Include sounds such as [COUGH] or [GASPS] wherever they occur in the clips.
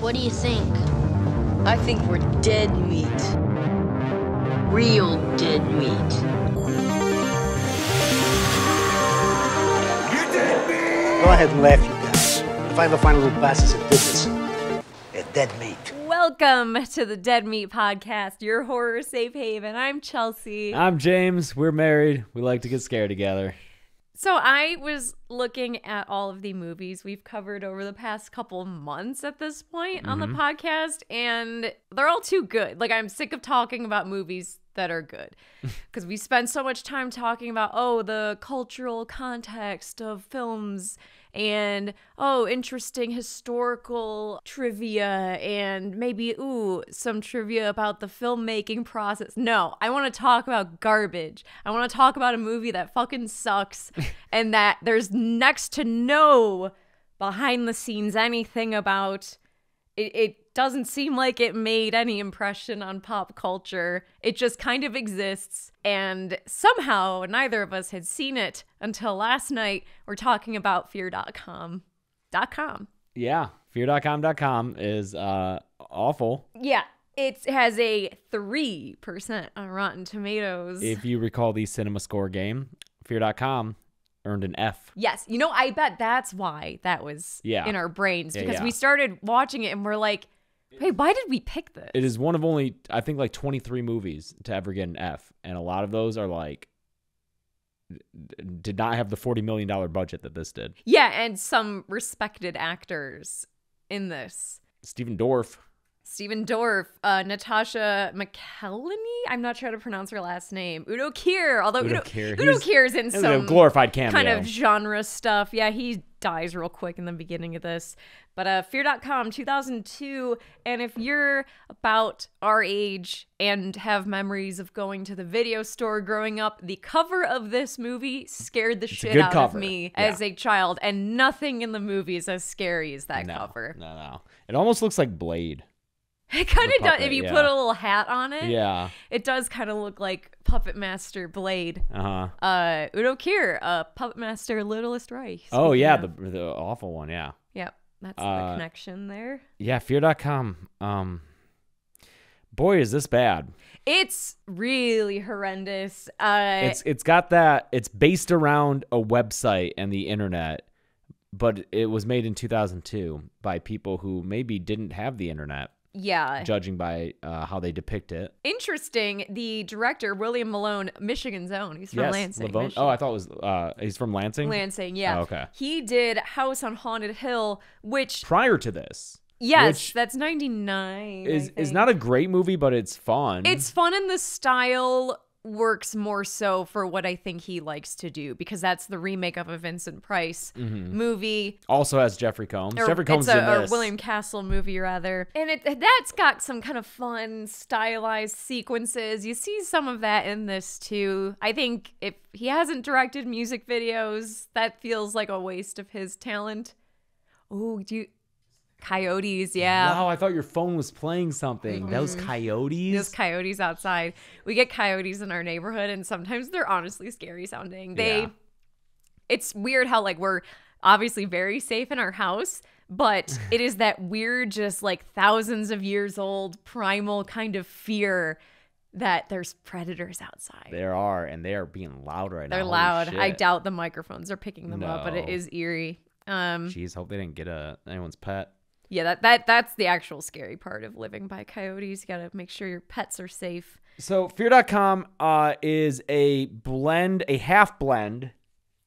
What do you think? I think we're dead meat. Real dead meat. Go ahead and laugh, you guys. Find the fine little bastards that did this. They're dead meat. Welcome to the Dead Meat Podcast, your horror safe haven. I'm Chelsea. I'm James. We're married. We like to get scared together. So I was looking at all of the movies we've covered over the past couple months at this point on the mm-hmm. podcast, and they're all too good. Like I'm sick of talking about movies that are good [LAUGHS] because we spend so much time talking about oh the cultural context of films and oh interesting historical trivia and maybe ooh some trivia about the filmmaking process. No i want to talk about garbage. I want to talk about a movie that fucking sucks [LAUGHS] and that there's next to no behind the scenes anything about. It, it doesn't seem like it made any impression on pop culture. It just kind of exists. And somehow neither of us had seen it until last night. We're talking about fear.com. Dot com. Yeah. Fear.com.com is uh, awful. Yeah. It has a 3% on Rotten Tomatoes. If you recall the cinema score game, Fear.com earned an F. yes. You know, I bet that's why that was Yeah. in our brains Yeah, because yeah. we started watching it and we're like, hey, why did we pick this? It is one of only, I think, like 23 movies to ever get an F. And a lot of those are like, did not have the $40 million budget that this did. Yeah, and some respected actors in this. Stephen Dorff. Stephen Dorff, uh, Natasha McElhenney. I'm not sure how to pronounce her last name. Udo Kier. Although Udo Udo, Kier, Udo he's- Kier's in some glorified cameo. kind of genre stuff. Yeah, he dies real quick in the beginning of this. But uh, Fear.com, 2002. And if you're about our age and have memories of going to the video store growing up, the cover of this movie scared the shit out cover. of me Yeah. as a child. And nothing in the movie is as scary as that no, cover. No, no. It almost looks like Blade. It kind of does. If you yeah. put a little hat on it, Yeah. it does kind of look like Puppet Master Blade. Uh huh. Uh, Udo Kier, uh, Puppet Master Littlest Reich. Oh, yeah. of- The, the awful one. Yeah. Yep, that's Uh, the connection there. Yeah, fear.com. Um boy is this bad. It's really horrendous. Uh, It's it's got that it's based around a website and the internet, but it was made in 2002 by people who maybe didn't have the internet, yeah, judging by uh, how they depict it. interesting. The director William Malone, Michigan's own. He's from yes, Lansing. Lavone- Michigan. Oh, I thought it was uh he's from Lansing. Lansing, yeah. Oh, okay. He did House on Haunted Hill, which Prior to this, yes, which that's ninety nine. is is not a great movie, but it's fun. It's fun in the style works more so for what I think he likes to do because that's the remake of a Vincent Price mm-hmm. movie. also has Jeffrey Combs. Or. Jeffrey Combs it's a. William Castle movie rather. And it that's got some kind of fun stylized sequences. You see some of that in this too. I think if he hasn't directed music videos, that feels like a waste of his talent. Oh, do you Coyotes, yeah. Wow, I thought your phone was playing something. Those coyotes. Those coyotes outside. We get coyotes in our neighborhood, and sometimes they're honestly scary sounding. They, Yeah. it's weird how like we're obviously very safe in our house, but [LAUGHS] it is that weird, just like thousands of years old, primal kind of fear that there's predators outside. There are, and they are being loud right now. They're loud. I doubt the microphones are picking them up, but it is eerie. Um, Jeez, hope they didn't get a anyone's pet. Yeah, that that that's the actual scary part of living by coyotes. You got to make sure your pets are safe. So fear.com uh, is a blend, a half blend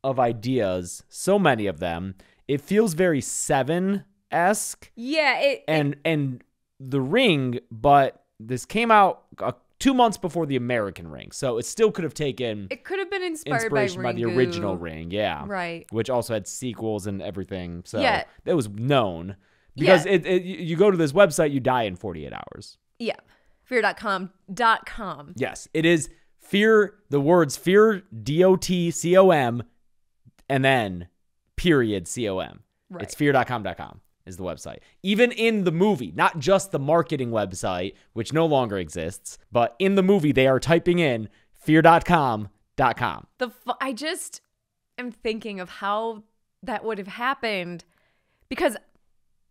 of ideas. So many of them. It feels very seven esque Yeah, it, and and the ring, but this came out uh, two months before the American ring, so it still could have taken It could have been inspired inspiration by, by, the original ring, yeah, Right. which also had sequels and everything. So Yeah. that was known because Yeah. it, it you go to this website, you die in 48 hours. Yeah. Fear.com. Dot com. Yes, it is fear. The words fear, D O T C O M, and then period C O M. Right. It's fear.com.com is the website. Even in the movie, not just the marketing website, which no longer exists, but in the movie, they are typing in fear.com.com. The fu- I just am thinking of how that would have happened because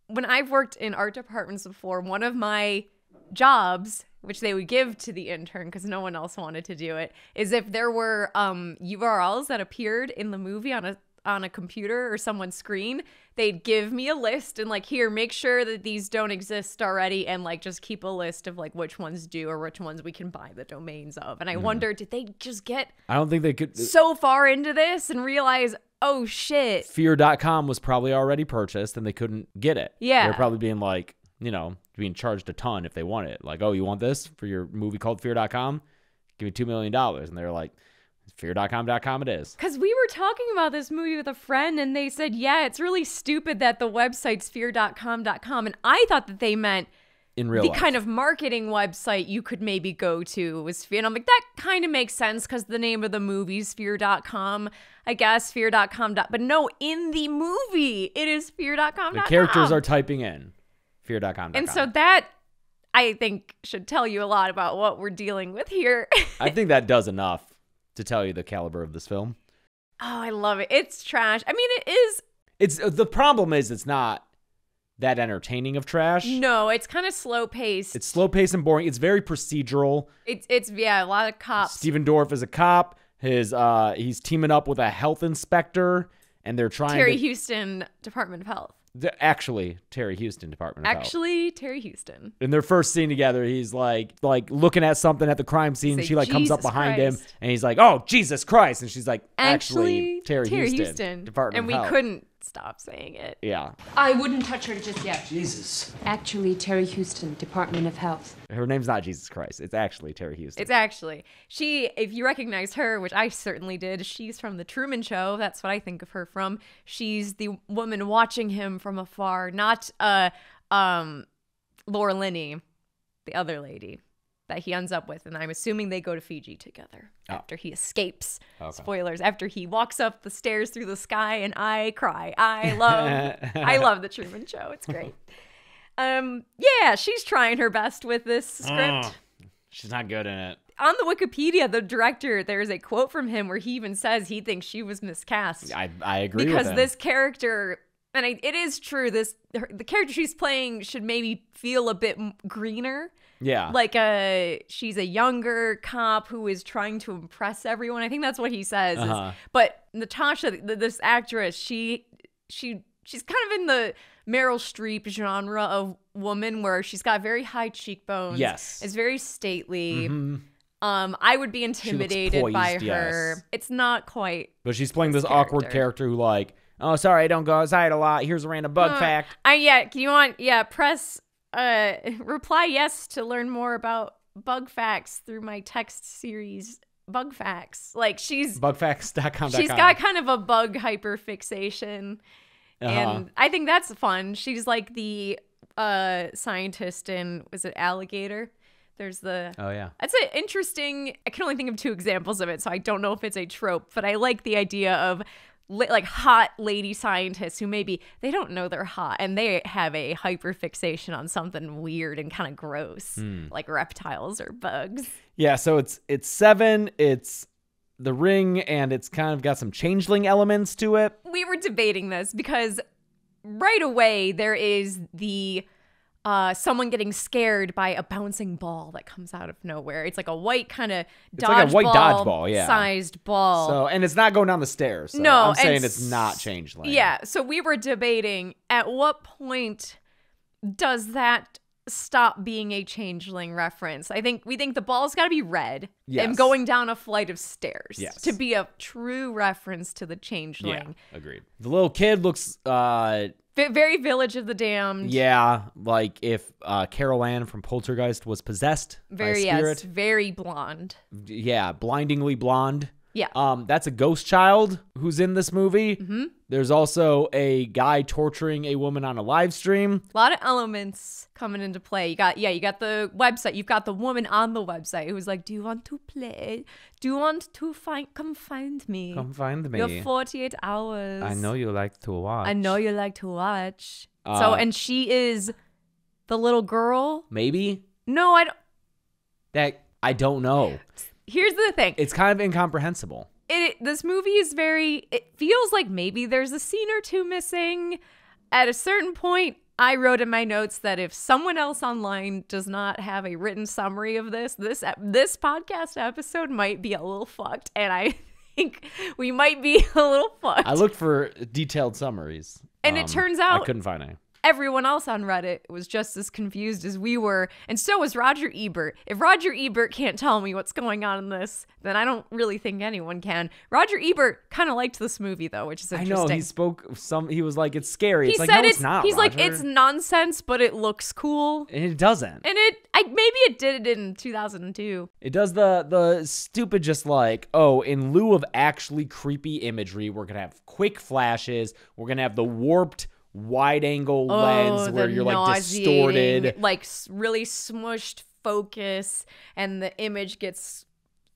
when I've worked in art departments before, one of my jobs which they would give to the intern because no one else wanted to do it is if there were um urls that appeared in the movie on a on a computer or someone's screen they'd give me a list and like here make sure that these don't exist already and like just keep a list of like which ones do or which ones we can buy the domains of and i wonder did they just get I don't think they could. so far into this and realize oh shit Fear.com was probably already purchased and they couldn't get it. Yeah. They're probably being like, you know, being charged a ton if they want it. Like, oh, you want this for your movie called Fear.com? Give me $2 million. And they're like, fear.com.com it is. Because we were talking about this movie with a friend, and they said, yeah, it's really stupid that the website's fear.com.com. And I thought that they meant In real the life. kind of marketing website you could maybe go to was Fear. And I'm like, that kind of makes sense because the name of the movie's fear.com. I guess fear.com. dot- But no, in the movie, it is fear.com. the characters are typing in fear.com. And so that, I think, should tell you a lot about what we're dealing with here. [LAUGHS] I think that does enough to tell you the caliber of this film. oh, I love it. It's trash. I mean, it is It's uh, the problem is it's not that entertaining of trash. No, it's kind of slow paced. It's slow paced and boring. It's very procedural. It's it's yeah, a lot of cops. Stephen Dorff is a cop. His uh he's teaming up with a health inspector and they're trying Terry to Huston, Department of Health. actually Terry Huston Department of Health. Actually, Terry Huston. in their first scene together, he's like like looking at something at the crime scene. Say, she like comes up "Jesus behind him and he's like, "Oh Jesus Christ!" And she's like, Actually, "Actually, Terry, Huston, Department and we Health." couldn't stop saying it. Yeah, I wouldn't touch her just yet. Jesus. Actually, Terry Huston, Department of Health. her name's not Jesus Christ. It's actually Terry Huston. It's actually she. If you recognize her, which I certainly did, she's from the Truman Show. That's what I think of her from. She's the woman watching him from afar, not uh um Laura Linney, the other lady that he ends up with, and I'm assuming they go to Fiji together after he escapes. Spoilers: after he walks up the stairs through the sky, and I cry. I love, I [LAUGHS] love the Truman Show. It's great. Um, yeah, she's trying her best with this script She's not good in it. on the Wikipedia, the director, there's a quote from him where he even says he thinks she was miscast I I agree because with him. this character, and I, it is true, this her, the character she's playing should maybe feel a bit greener. Yeah Like a she's a younger cop who is trying to impress everyone. I think that's what he says. Uh-huh. but Natasha, th- this actress, she she she's kind of in the Meryl Streep genre of woman where she's got very high cheekbones. Yes. is very stately. Mhm. Um, I would be intimidated by her. yes. It's not quite. But she's playing this, This awkward character. character who like, oh sorry, I don't go outside a lot. Here's a random bug Uh, fact. I yeah. Can you want yeah? Press uh [LAUGHS] reply yes to learn more about bug facts through my text series bug facts. Like she's Bugfacts.com. she's got kind of a bug hyperfixation, Uh-huh. and I think that's fun. She's like the uh scientist in was it Alligator? There's the Oh yeah. That's an interesting. I can only think of two examples of it, so I don't know if it's a trope, but I like the idea of like hot lady scientists who maybe they don't know they're hot and they have a hyper fixation on something weird and kind of gross, Hmm. like reptiles or bugs. Yeah, so it's it's seven, it's the ring, and it's kind of got some changeling elements to it. We were debating this because right away there is the uh, someone getting scared by a bouncing ball that comes out of nowhere. It's like a white kind of It's like a white dodgeball, yeah. sized ball. So and it's not going down the stairs. So No, I'm saying it's not changeling. Yeah. So we were debating at what point does that stop being a changeling reference? I think we think the ball's got to be red Yes. and going down a flight of stairs Yes. to be a true reference to the Yeah, changeling. agreed. The little kid looks uh very Village of the Damned. yeah, like if uh Carol Anne from Poltergeist was possessed Very by a spirit. yes, very blonde. Yeah, blindingly blonde. Yeah. Um, that's a ghost child who's in this movie. Mm-hmm. There's also a guy torturing a woman on a live stream. A lot of elements coming into play. You got yeah, you got the website. You've got the woman on the website who's like, "Do you want to play? Do you want to find? Come find me. Come find me. You have 48 hours. I know you like to watch. I know you like to watch. so, Uh, and she is the little girl. Maybe No, I don't. that I don't know. Here's the thing. It's kind of incomprehensible. it this movie is very. It feels like maybe there's a scene or two missing. At a certain point, I wrote in my notes that if someone else online does not have a written summary of this, this this podcast episode might be a little fucked, and I [LAUGHS] think we might be [LAUGHS] a little fucked. I looked for detailed summaries. And it um, turns out I couldn't find any. Everyone else on Reddit was just as confused as we were, and so was Roger Ebert. If Roger Ebert can't tell me what's going on in this, then I don't really think anyone can. Roger Ebert kind of liked this movie though, which is interesting. I know he spoke some. He was like, "It's scary." He It's like, said no, it's, it's not. he's like it's nonsense, but it looks cool. and it doesn't. And it, I maybe it did it in 2002. It does the the stupid just like, oh, in lieu of actually creepy imagery, we're gonna have quick flashes. We're gonna have the warped wide angle oh, lens Oh, where you're like distorted. like really smushed focus, and the image gets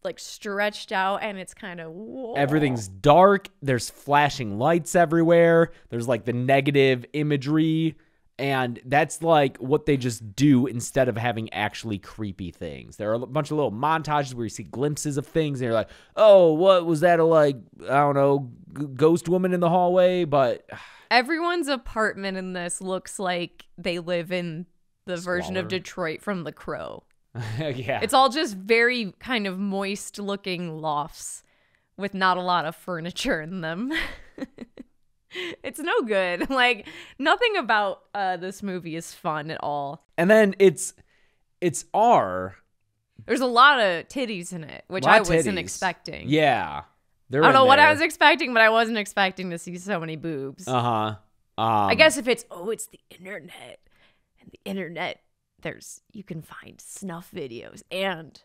like stretched out, and it's kind of Everything's dark. There's flashing lights everywhere. There's like the negative imagery. And that's like what they just do instead of having actually creepy things. There are a bunch of little montages where you see glimpses of things and you're like, oh, what was that? A like, I don't know, g- ghost woman in the hallway? But [SIGHS] Everyone's apartment in this looks like they live in the version of Detroit from The Crow. [LAUGHS] yeah. It's all just very kind of moist looking lofts with not a lot of furniture in them. [LAUGHS] [LAUGHS] it's no good. [LAUGHS] Like nothing about uh, this movie is fun at all. and then it's it's R. There's a lot of titties in it, which I wasn't expecting. Yeah. I don't know what I was expecting, but I wasn't expecting to see so many boobs. Uh-huh. Um, I guess if it's oh, it's the internet, and the internet, there's you can find snuff videos and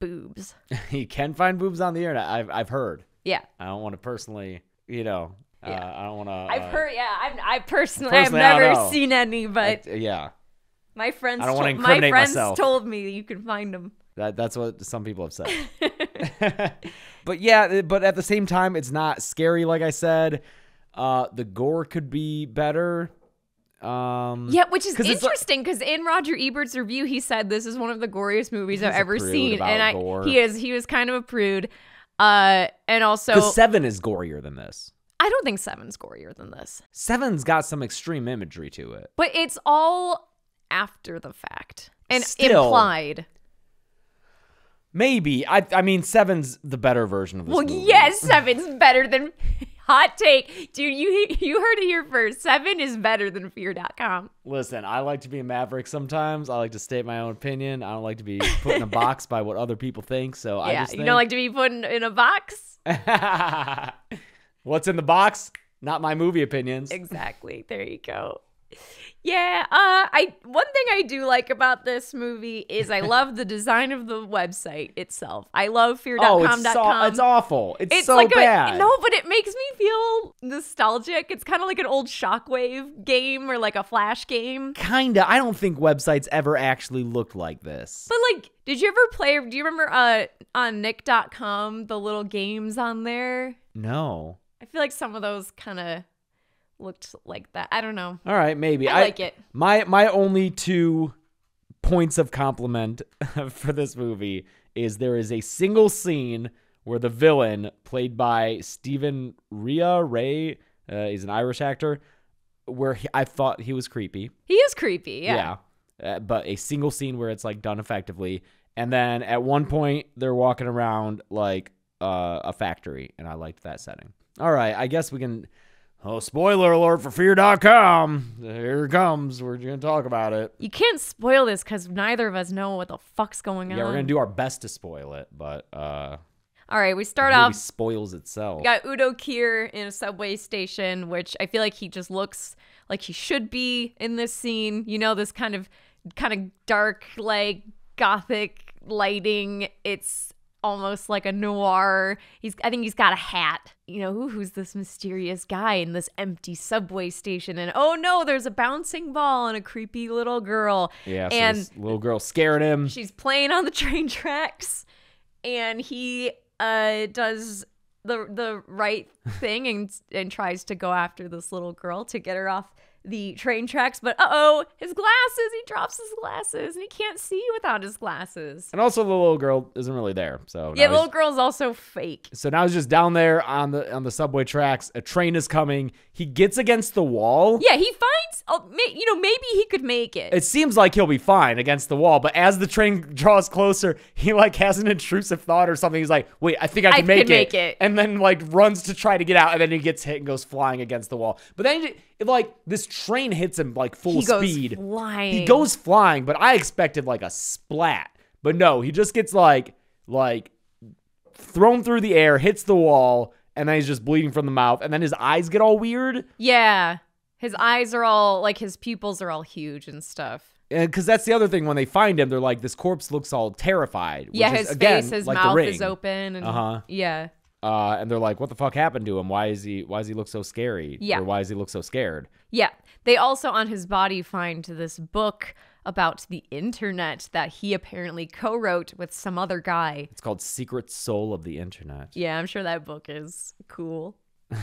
boobs. [LAUGHS] you can find boobs on the internet. I've I've heard. Yeah, I don't want to personally, you know, uh, Yeah. I don't want to. I've heard. Yeah, I've I personally, personally, I've never seen any, but yeah, my friends, I don't wanna told- my friends myself. told me you can find them. that that's what some people have said. [LAUGHS] [LAUGHS] but yeah, but at the same time, it's not scary. Like I said, uh, the gore could be better. Um, Yeah, which is interesting because in Roger Ebert's review, he said this is one of the goriest movies I've ever seen, and I gore. he is he was kind of a prude. Uh, and also, because seven is gorier than this. I don't think Seven's gorier than this, Seven's got some extreme imagery to it. but it's all after the fact and Still- implied. Maybe I. I mean, seven's the better version of this. Well, movie. yes, [LAUGHS] Seven's better than. [LAUGHS] Hot take, dude. You you heard it here first. Seven is better than Fear.com. Listen, I like to be a maverick sometimes. I like to state my own opinion. I don't like to be put in a box by what other people think. So I Yeah, just you don't like to be put in, in a box. [LAUGHS] What's in the box? Not my movie opinions. Exactly. There you go. Yeah, uh I one thing I do like about this movie is I love the design of the website itself. I love Oh, it's, so, fear.com.com. it's awful. It's, It's so like bad. a no, but it makes me feel nostalgic. It's kind of like an old Shockwave game or like a Flash game. Kinda. I don't think websites ever actually looked like this. But like, did you ever play? Do you remember uh on Nick.com the little games on there? No. I feel like some of those kind of looked like that. I don't know. All right, maybe. I like it. My my only two points of compliment [LAUGHS] for this movie is there is a single scene where the villain, played by Stephen Ria Ray, uh, he's an Irish actor, where he, I thought he was creepy. He is creepy. Yeah. Yeah. Uh, but a single scene where it's like done effectively. And then at one point they're walking around like uh, a factory, and I liked that setting. All right, I guess we can. Oh, spoiler alert for Fear.com. Here it comes. We're gonna talk about it. You can't spoil this because neither of us know what the fuck's going on. Yeah, we're gonna do our best to spoil it, but uh, All right, we start off. spoils itself. We got Udo Kier in a subway station, which I feel like he just looks like he should be in this scene. You know, this kind of kind of dark, like gothic lighting. It's almost like a noir. He's I think he's got a hat. You know, who, who's this mysterious guy in this empty subway station? And oh no, there's a bouncing ball and a creepy little girl. yeah. So and this little girl scared him. she's playing on the train tracks and he uh does the the right thing and and tries to go after this little girl to get her off the train tracks, but uh oh, his glasses. He drops his glasses and he can't see without his glasses. And also, the little girl isn't really there. So Yeah, the little girl's also fake. So now he's just down there on the on the subway tracks. A train is coming. He gets against the wall. Yeah, he finds, oh, you know, maybe he could make it. It seems like he'll be fine against the wall, but as the train [LAUGHS] draws closer, he like has an intrusive thought or something. He's like, "Wait, I think I I can make, can make it. and then like runs to try to get out, and then he gets hit and goes flying against the wall. But then it, it, like this train hits him like full He goes speed. flying. He goes flying, but I expected like a splat. But no, he just gets like like thrown through the air, hits the wall, and then he's just bleeding from the mouth, and then his eyes get all weird. yeah. His eyes are all, like, his pupils are all huge and stuff. And because that's the other thing, when they find him, they're like, this corpse looks all terrified. which Yeah, is, his again, face, his like mouth is open. And, Uh-huh. Yeah. Uh, and they're like, what the fuck happened to him? Why is he? Why does he look so scary? Yeah. Or why does he look so scared? Yeah. They also on his body find this book about the internet that he apparently co-wrote with some other guy. It's called Secret Soul of the Internet. Yeah, I'm sure that book is cool.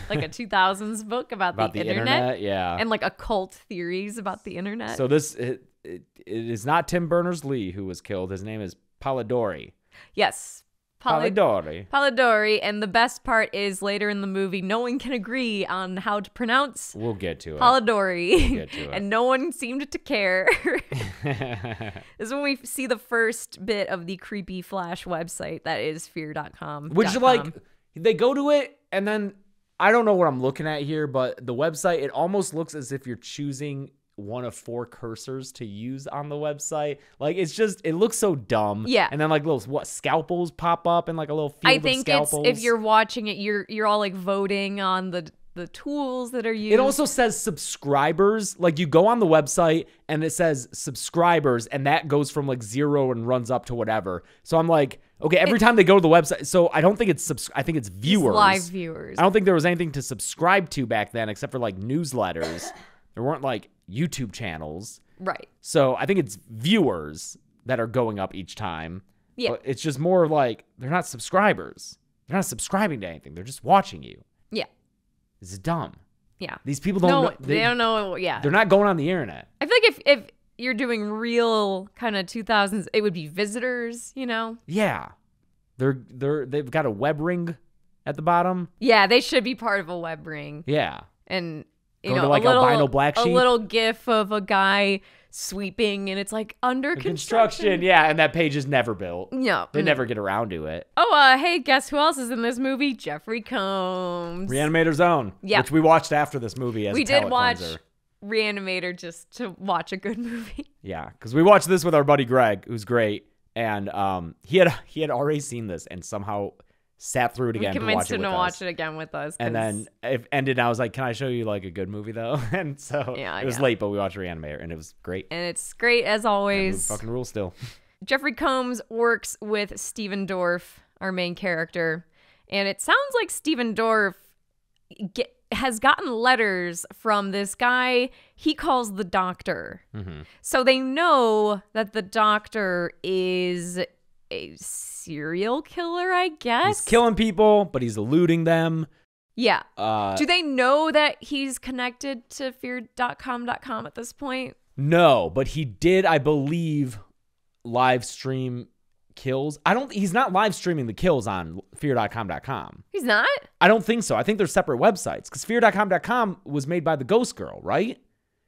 Like a [LAUGHS] 2000s book about, About the, the, internet, internet, yeah. and like occult theories about the internet. so this it, it, it is not Tim Berners Lee who was killed. His name is Polidori. yes. Poly- Polidori. Polidori, and the best part is later in the movie, no one can agree on how to pronounce We'll get to it. Polidori, get to [LAUGHS] it. and no one seemed to care. [LAUGHS] [LAUGHS] this is when we see the first bit of the creepy Flash website that is fear.com. Which dot like they go to it and then I don't know what I'm looking at here, but the website it almost looks as if you're choosing one of four cursors to use on the website. Like it's just it looks so dumb. Yeah. And then like little what scalpels pop up and like a little field I of think it's if you're watching it, you're you're all like voting on the the tools that are used. It also says subscribers. Like you go on the website and it says subscribers, and that goes from like zero and runs up to whatever. So I'm like, okay, every time they go to the website, so I don't think it's subs. I think It's viewers. live viewers. I don't think there was anything to subscribe to back then except for like newsletters. there weren't like YouTube channels. Right. So I think it's viewers that are going up each time. Yeah. But it's just more like they're not subscribers. They're not subscribing to anything. They're just watching you. Yeah. This is dumb. Yeah. These people don't No, know. they, don't know. Yeah. They're not going on the internet. I feel like if if you're doing real kind of 2000s, it would be visitors. You know. Yeah. They're they're they've got a web ring at the bottom. Yeah, they should be part of a web ring. Yeah. and you Go know to, like, a little albino black a little gif of a guy sweeping and it's like under construction. Construction. Yeah, and that page is never built. No. They never get around to it. Oh, uh, hey, guess who else is in this movie? Jeffrey Combs. Reanimator Zone. Yeah. Which we watched after this movie as we did watch cleanser. Reanimator just to watch a good [LAUGHS] movie. Yeah, because we watched this with our buddy Greg, who's great, and um, he had he had already seen this and somehow sat through it We again to watch convinced it him to us. watch it again with us. And then it ended. I was like, "Can I show you like a good movie though?" [LAUGHS] and so Yeah, it was yeah. late, but we watched Reanimator, and it was great. and it's great as always. fucking rule still. [LAUGHS] Jeffrey Combs works with Stephen Dorff, our main character, and it sounds like Stephen Dorff get, has gotten letters from this guy he calls the doctor. Mm-hmm. So they know that the doctor is a serial killer, I guess. He's killing people, but he's eluding them. Yeah. Uh, Do they know that he's connected to fear.com.com at this point? no, but he did, I believe, live stream kills. I don't. He's not live streaming the kills on fear.com.com. He's not? I don't think so. I think they're separate websites because fear.com.com was made by the Ghost Girl, right?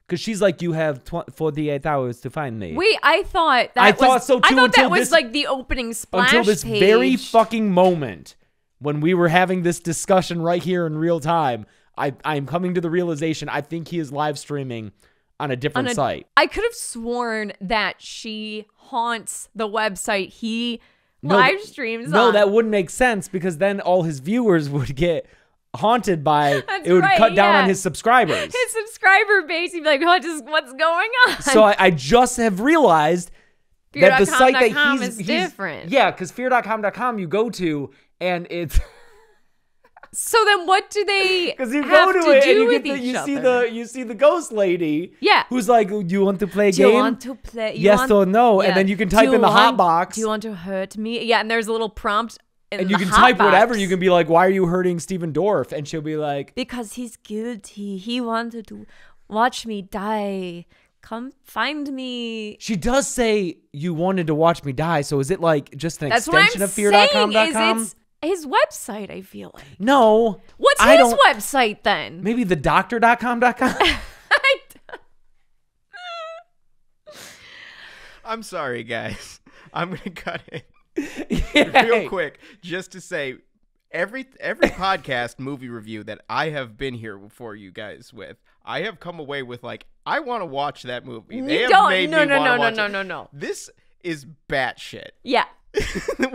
Because she's like, you have tw- 48 hours to find me. Wait, I thought that I was, thought so, I too, thought until that was this- like the opening splash Until this page. very fucking moment when we were having this discussion right here in real time, I, I'm coming to the realization I think he is live streaming on a different on a- site. I could have sworn that she haunts the website he No, live streams No, on. that wouldn't make sense because then all his viewers [LAUGHS] would get haunted by [LAUGHS] That's it would right, cut down yeah. on his subscribers. his subscriber base. He'd be like, "What is what's going on?" so I, I just have realized that the site that he's, is he's- different. Yeah, because fear.com.com you go to and it's [LAUGHS] So then, what do they? [LAUGHS] because you have go to, to it do and you get the, you see other? the you see the ghost lady. Yeah. Who's like, do you want to play a Do you game? want to play? you Yes want- or no, and then you can Do type in the hot box. Do you want to hurt me? Yeah, and there's a little prompt. In and you the can hot type whatever. You can be like, why are you hurting Stephen Dorff? And she'll be like, because he's guilty. He wanted to. watch me die. Come find me. She does say you wanted to watch me die, so is it like just an That's extension of saying. fear.com.com? Is his website? I feel like. No. What's I his website then? Maybe the doctor.com.com? [LAUGHS] [LAUGHS] I'm sorry, guys. I'm gonna cut it yeah. [LAUGHS] real quick just to say every every [LAUGHS] podcast movie review that I have been here for you guys with, I have come away with like I want to watch that movie. They You have don't- made no, me no, no, no, no, no, no. This is batshit. Yeah. [LAUGHS]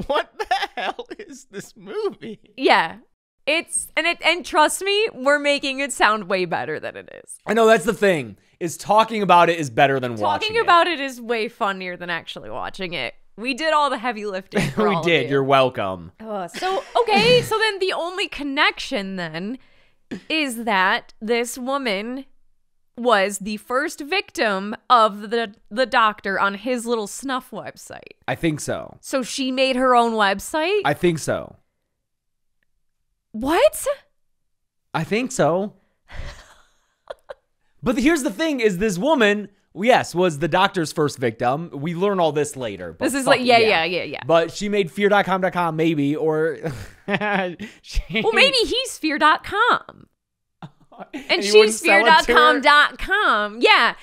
what the hell is this movie? Yeah. It's and it and trust me, we're making it sound way better than it is. I know that's the thing. Is talking about it is better than watching Talking it. about it is way funnier than actually watching it. We did all the heavy lifting. [LAUGHS] for we all of did. you. You're welcome. Uh, so okay, so then the only connection then is that this woman was the first victim of the the doctor on his little snuff website. I think so. So she made her own website. I think so. what? I think so. [LAUGHS] but here's the thing: is this woman? Yes, was the doctor's first victim. We learn all this later. But This is like yeah, yeah, yeah, yeah. But she made fear.com.com maybe, or [LAUGHS] she, Well, maybe he's fear.com. [LAUGHS] And, And she's sell it to her? fear.com.com. Yeah.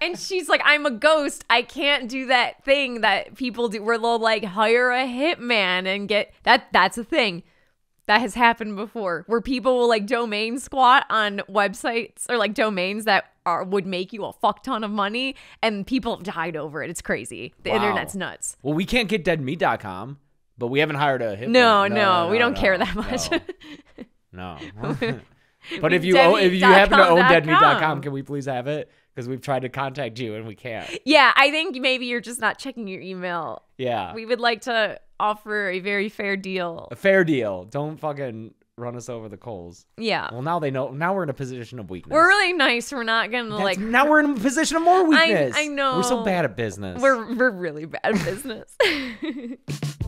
And she's like, I'm a ghost. I can't do that thing that people do where they'll like hire a hitman and get that. That's a thing that has happened before where people will like domain squat on websites or like domains that are would make you a fuck ton of money and people have died over it. It's crazy. The Wow. internet's nuts. Well, we can't get deadmeat.com, but we haven't hired a hitman. No, no, we don't no, care that much. No. [LAUGHS] no. [LAUGHS] but if you own, if you happen to own deadmeat.com, can we please have it? Because we've tried to contact you and we can't. yeah, I think maybe you're just not checking your email. Yeah. We would like to offer a very fair deal. a fair deal. Don't fucking run us over the coals. Yeah. Well, now they know. Now we're in a position of weakness. We're really nice. We're not gonna That's- like now we're in a position of more weakness. I know. We're so bad at business. we're we're really bad at business. [LAUGHS]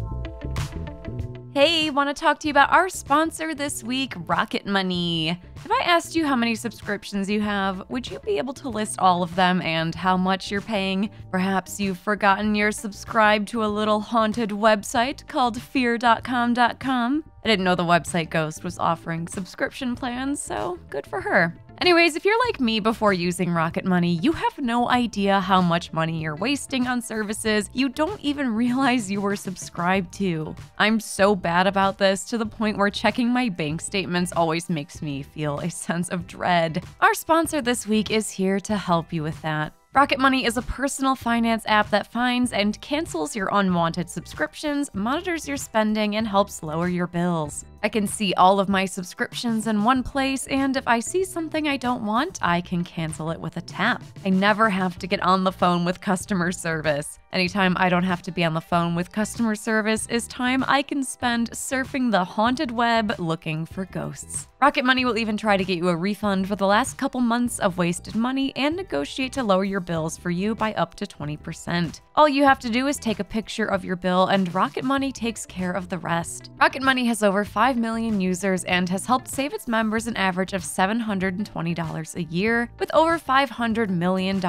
Hey, want to talk to you about our sponsor this week, Rocket Money. If I asked you how many subscriptions you have, would you be able to list all of them and how much you're paying? Perhaps you've forgotten you're subscribed to a little haunted website called fear.com.com. I didn't know the website Ghost was offering subscription plans, so good for her. Anyways, if you're like me before using Rocket Money, you have no idea how much money you're wasting on services you don't even realize you were subscribed to. I'm so bad about this to the point where checking my bank statements always makes me feel a sense of dread. Our sponsor this week is here to help you with that. Rocket Money is a personal finance app that finds and cancels your unwanted subscriptions, monitors your spending, and helps lower your bills. I can see all of my subscriptions in one place, and if I see something I don't want, I can cancel it with a tap. I never have to get on the phone with customer service. Anytime I don't have to be on the phone with customer service is time I can spend surfing the haunted web looking for ghosts. Rocket Money will even try to get you a refund for the last couple months of wasted money and negotiate to lower your bills for you by up to 20%. All you have to do is take a picture of your bill, and Rocket Money takes care of the rest. Rocket Money has over 5 million users and has helped save its members an average of $720 a year, with over $500 million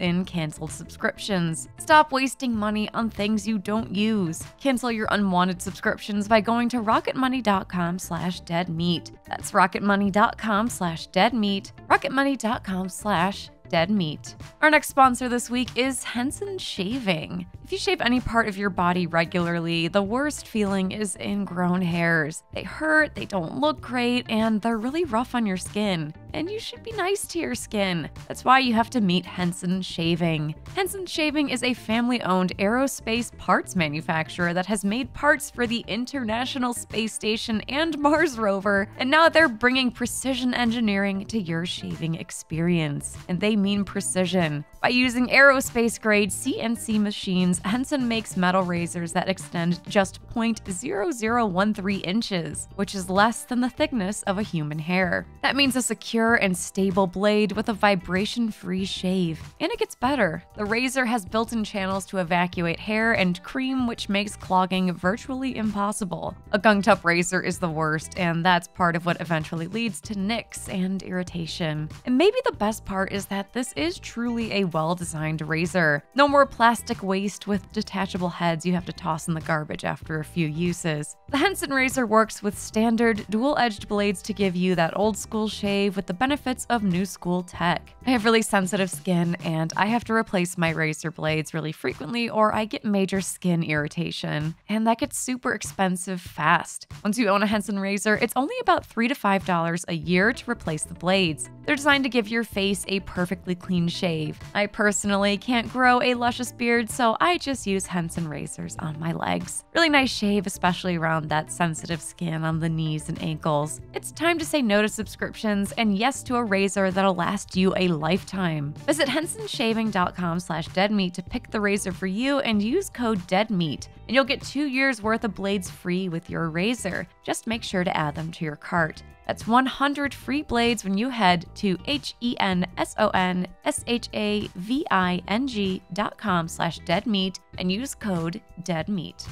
in canceled subscriptions. Stop wasting money on things you don't use. Cancel your unwanted subscriptions by going to rocketmoney.com slash deadmeat. That's rocketmoney.com slash deadmeat. rocketmoney.com slash dead meat. Our next sponsor this week is Henson Shaving. If you shave any part of your body regularly, the worst feeling is ingrown hairs. They hurt, they don't look great, and they're really rough on your skin. And you should be nice to your skin. That's why you have to meet Henson Shaving. Henson Shaving is a family owned aerospace parts manufacturer that has made parts for the International Space Station and Mars rover, and now they're bringing precision engineering to your shaving experience. And they mean precision. By using aerospace grade CNC machines, Henson makes metal razors that extend just 0.0013 inches, which is less than the thickness of a human hair. That means a secure and stable blade with a vibration free shave. And it gets better. The razor has built in channels to evacuate hair and cream, which makes clogging virtually impossible. A gunged up razor is the worst, and that's part of what eventually leads to nicks and irritation. And maybe the best part is that this is truly a well designed razor. No more plastic waste with detachable heads you have to toss in the garbage after a few uses. The Henson razor works with standard dual edged blades to give you that old school shave with the benefits of new school tech. I have really sensitive skin, and I have to replace my razor blades really frequently, or I get major skin irritation. And that gets super expensive fast. Once you own a Henson razor, it's only about 3 to $5 a year to replace the blades. They're designed to give your face a perfectly clean shave. I personally can't grow a luscious beard, so I just use Henson razors on my legs. Really nice shave, especially around that sensitive skin on the knees and ankles. It's time to say no to subscriptions and yes to a razor that'll last you a lifetime. Visit hensonshaving.com slash deadmeat to pick the razor for you and use code DEADMEAT, and you'll get two years worth of blades free with your razor. Just make sure to add them to your cart. That's 100 free blades when you head to H-E-N-S-O-N-S-H-A-V-I-N-G dot com slash deadmeat and use code DEADMEAT.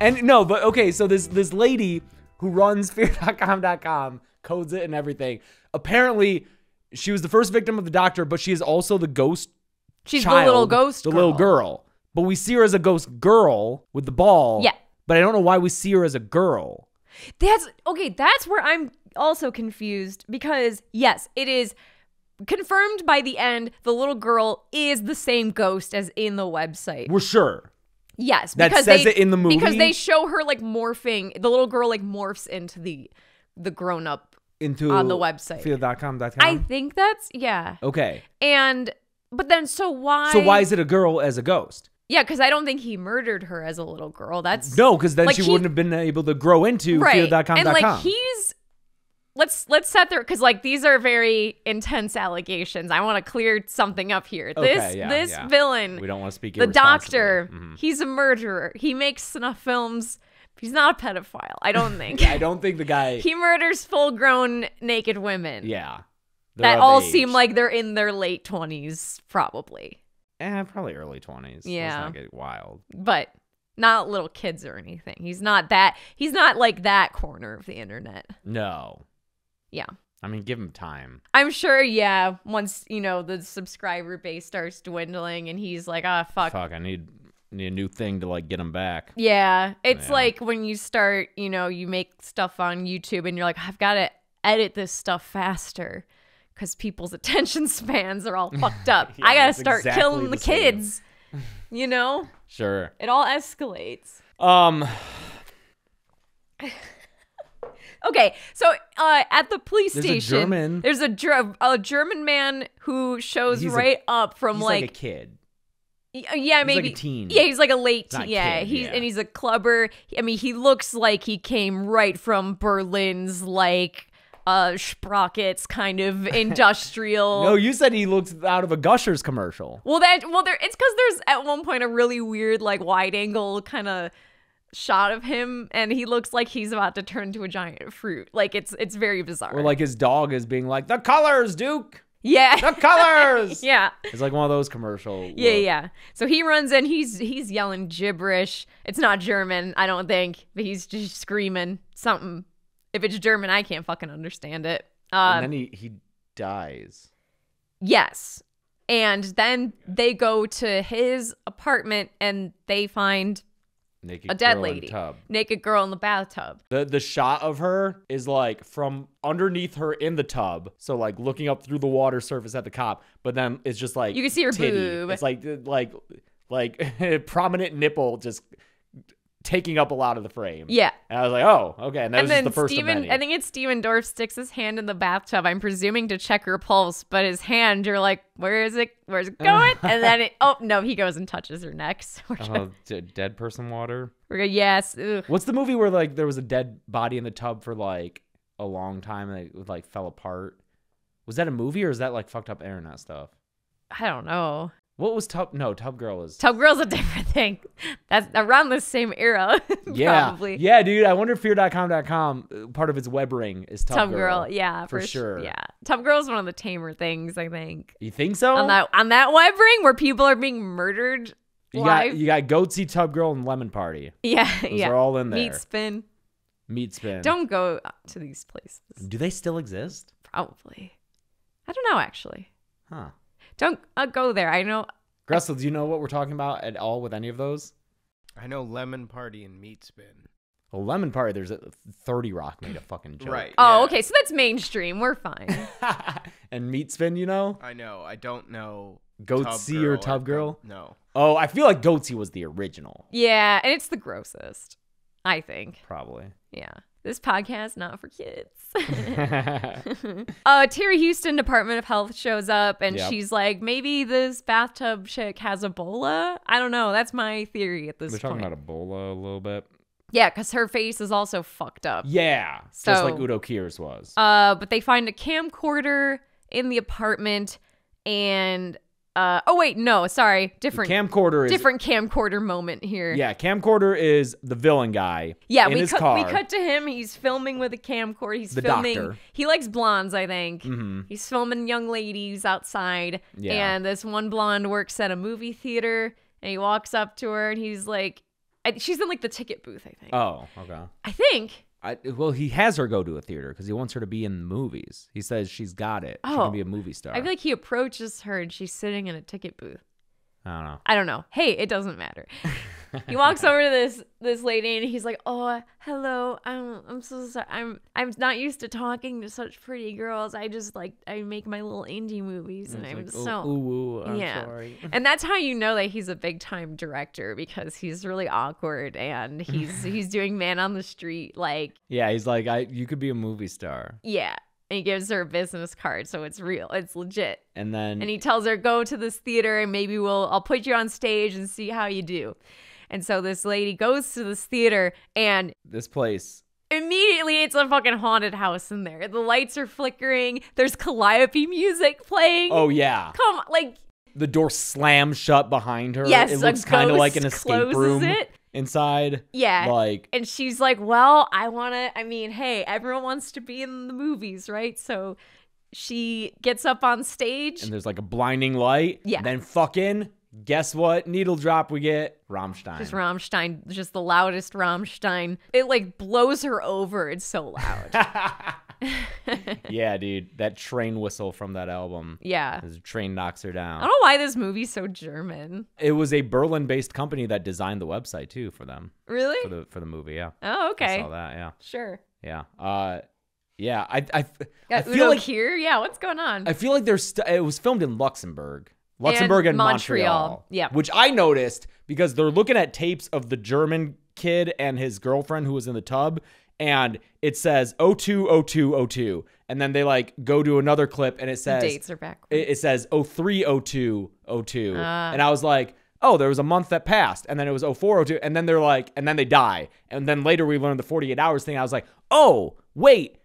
And no, but okay, so this this lady who runs [LAUGHS] fear.com.com codes it and everything. Apparently, she was the first victim of the doctor, but she is also the ghost She's child, the little ghost the little girl. girl. But we see her as a ghost girl with the ball. Yeah. But I don't know why we see her as a girl. That's okay. That's where I'm also confused because, yes, it is confirmed by the end the little girl is the same ghost as in the website. We're sure. Yes, That because says they, it in the movie Because they show her like morphing, the little girl like morphs into the the grown up. Into On the website. Fear.com.com. I think that's yeah. okay. And but then so why? So why is it a girl as a ghost? Yeah, because I don't think he murdered her as a little girl. That's No, because then Like, she he- wouldn't have been able to grow into right. fear.com.com. And like he's let's let's set there because like these are very intense allegations. I want to clear something up here. Okay, this yeah, this yeah. villain, we don't want to speak the doctor, Mhm. he's a murderer. He makes snuff films. He's not a pedophile. I don't [LAUGHS] think. I don't think the guy. he murders full grown naked women. yeah. That all age. seem like they're in their late twenties, probably. Eh, probably early 20s. Yeah. Let's not get wild. But not little kids or anything. He's not that he's not like that corner of the internet. No. Yeah. I mean, give him time. I'm sure, yeah, once, you know, the subscriber base starts dwindling and he's like, ah, fuck. Fuck, I need need a new thing to like get him back. Yeah. It's Yeah. like when you start, you know, you make stuff on YouTube and you're like, I've got to edit this stuff faster because people's [LAUGHS] attention spans are all fucked [LAUGHS] up. Yeah, I got to start exactly killing the, the kids. [LAUGHS] You know? Sure. It all escalates. Um. Okay, so uh, at the police There's a station, German- there's a, Ger- a German man who shows He's a- right up from He's like, like a kid. Uh, Yeah, He's like a maybe teen. Yeah, he's like a late teen. Yeah, kid, he's yeah. and he's a clubber. I mean, he looks like he came right from Berlin's like uh sprockets kind of [LAUGHS] industrial. No, you said he looks out of a Gushers commercial. well, that well, there it's because there's at one point a really weird like wide angle kind of shot of him, and he looks like he's about to turn into a giant fruit. Like it's it's very bizarre. Or like his dog is being like, the colors, Duke! yeah, The colors! [LAUGHS] yeah. It's like one of those commercial. Yeah, yeah. So he runs in. He's he's yelling gibberish. It's not German, I don't think, but he's just screaming something. If it's German, I can't fucking understand it. Uh, And then he, he dies. yes. And then they go to his apartment and they find Naked a dead girl in lady, tub. naked girl in the bathtub. The the shot of her is like from underneath her in the tub, so like looking up through the water surface at the cop, but then it's just like You can see her titty. boob. It's like like like [LAUGHS] prominent nipple just taking up a lot of the frame. Yeah. And I was like, oh, okay. And that And was then just the first Steven, of many. I think it's Stephen Dorff sticks his hand in the bathtub. I'm presuming to check her pulse, but his hand, you're like, where is it? Where's it going? [LAUGHS] and then it, oh no, he goes and touches her. [LAUGHS] We're just- oh, d- dead person water. we're go, yes. Ugh. What's the movie where like there was a dead body in the tub for like a long time and it like fell apart? Was that a movie or is that like fucked up internet stuff? I don't know. What was Tub? No, Tub Girl is. Tub Girl's a different thing. That's around the same era. [LAUGHS] yeah, probably. yeah, dude. I wonder if Fear.com.com uh, part of its web ring is Tub, Tub Girl. Yeah, for for, sure. Yeah, Tub Girl is one of the tamer things I think. You think so? On that on that web ring where people are being murdered you live. got you got Goatse, Tub Girl, and Lemon Party. [LAUGHS] yeah, Those yeah. are all in there. Meat spin. Meat spin. Don't go to these places. Do they still exist? Probably. I don't know actually. Huh. Don't uh, go there. I know. Gressel, do you know what we're talking about at all with any of those? I know Lemon Party and Meat Spin. Well, Lemon Party, there's a 30 Rock made a fucking joke. Right. Oh, yeah. okay. So that's mainstream. We're fine. [LAUGHS] and Meat Spin, you know? I know. I don't know. Goatse Tub or Tub Girl? No. Oh, I feel like Goatse was the original, yeah, and it's the grossest. I think. probably. Yeah. This podcast not for kids. [LAUGHS] [LAUGHS] uh Terry Huston Department of Health shows up and Yep. she's like maybe this bathtub chick has Ebola. I don't know. That's my theory at this point. We're point. talking about Ebola a little bit. yeah, cuz her face is also fucked up. Yeah, just like Udo Kier's was. Uh but they find a camcorder in the apartment and uh oh wait, no, sorry. Different camcorder is different camcorder moment here. Yeah, camcorder is the villain guy. Yeah, in we his cut car. we cut to him. He's filming with a camcorder. He's The filming. doctor. He likes blondes, I think. Mhm. He's filming young ladies outside. Yeah. And this one blonde works at a movie theater, and he walks up to her, and he's like, I, "She's in like the ticket booth, I think. Oh, okay. I think. I, well, he has her go to a theater because he wants her to be in the movies. He says she's got it. She Oh. can be a oh, movie star. I feel like he approaches her, and she's sitting in a ticket booth. I don't know. I don't know. Hey, it doesn't matter. [LAUGHS] he walks over to this this lady and he's like, "Oh, hello. I'm I'm so sorry. I'm I'm not used to talking to such pretty girls. I just like I make my little indie movies and It's I'm like, so ooh, ooh, I'm yeah." sorry. [LAUGHS] And that's how you know that he's a big time director because he's really awkward and [LAUGHS] he's he's doing man on the street like Yeah, he's like, I. You could be a movie star, yeah. And he gives her a business card, so it's real. It's legit. and then and he tells her go to this theater and maybe we'll I'll put you on stage and see how you do. And so this lady goes to this theater and this place. immediately it's a fucking haunted house in there. The lights are flickering. There's calliope music playing. Oh yeah, come on, like the door slams shut behind her. Yes, it looks kind of like an escape room it. inside. yeah. Like and she's like, "Well, I want to I mean, hey, everyone wants to be in the movies, right?" So she gets up on stage. and there's like a blinding light. Yeah. Then fucking guess what? Needle drop. We get Rammstein. Just Rammstein, just the loudest Rammstein. It like blows her over. It's so loud. [LAUGHS] [LAUGHS] yeah, dude. That train whistle from that album. yeah. The train knocks her down. I don't know why this movie's so German. It was a Berlin-based company that designed the website too for them Really? for the for the movie. Yeah, Oh, I okay. saw that. Yeah, Sure. yeah, uh, yeah. I I, I feel Udo like here. Yeah, what's going on? I feel like there's st- it was filmed in Luxembourg. Luxembourg and, Montreal. Montreal. Yeah. Which I noticed because they're looking at tapes of the German kid and his girlfriend who was in the tub and it says 020202 and then they like go to another clip and it says Dates are back. it, it says 030202 Ah. and I was like oh there was a month that passed and then it was 0402 and then they're like and then they die and then later we learned the 48 hours thing I was like oh wait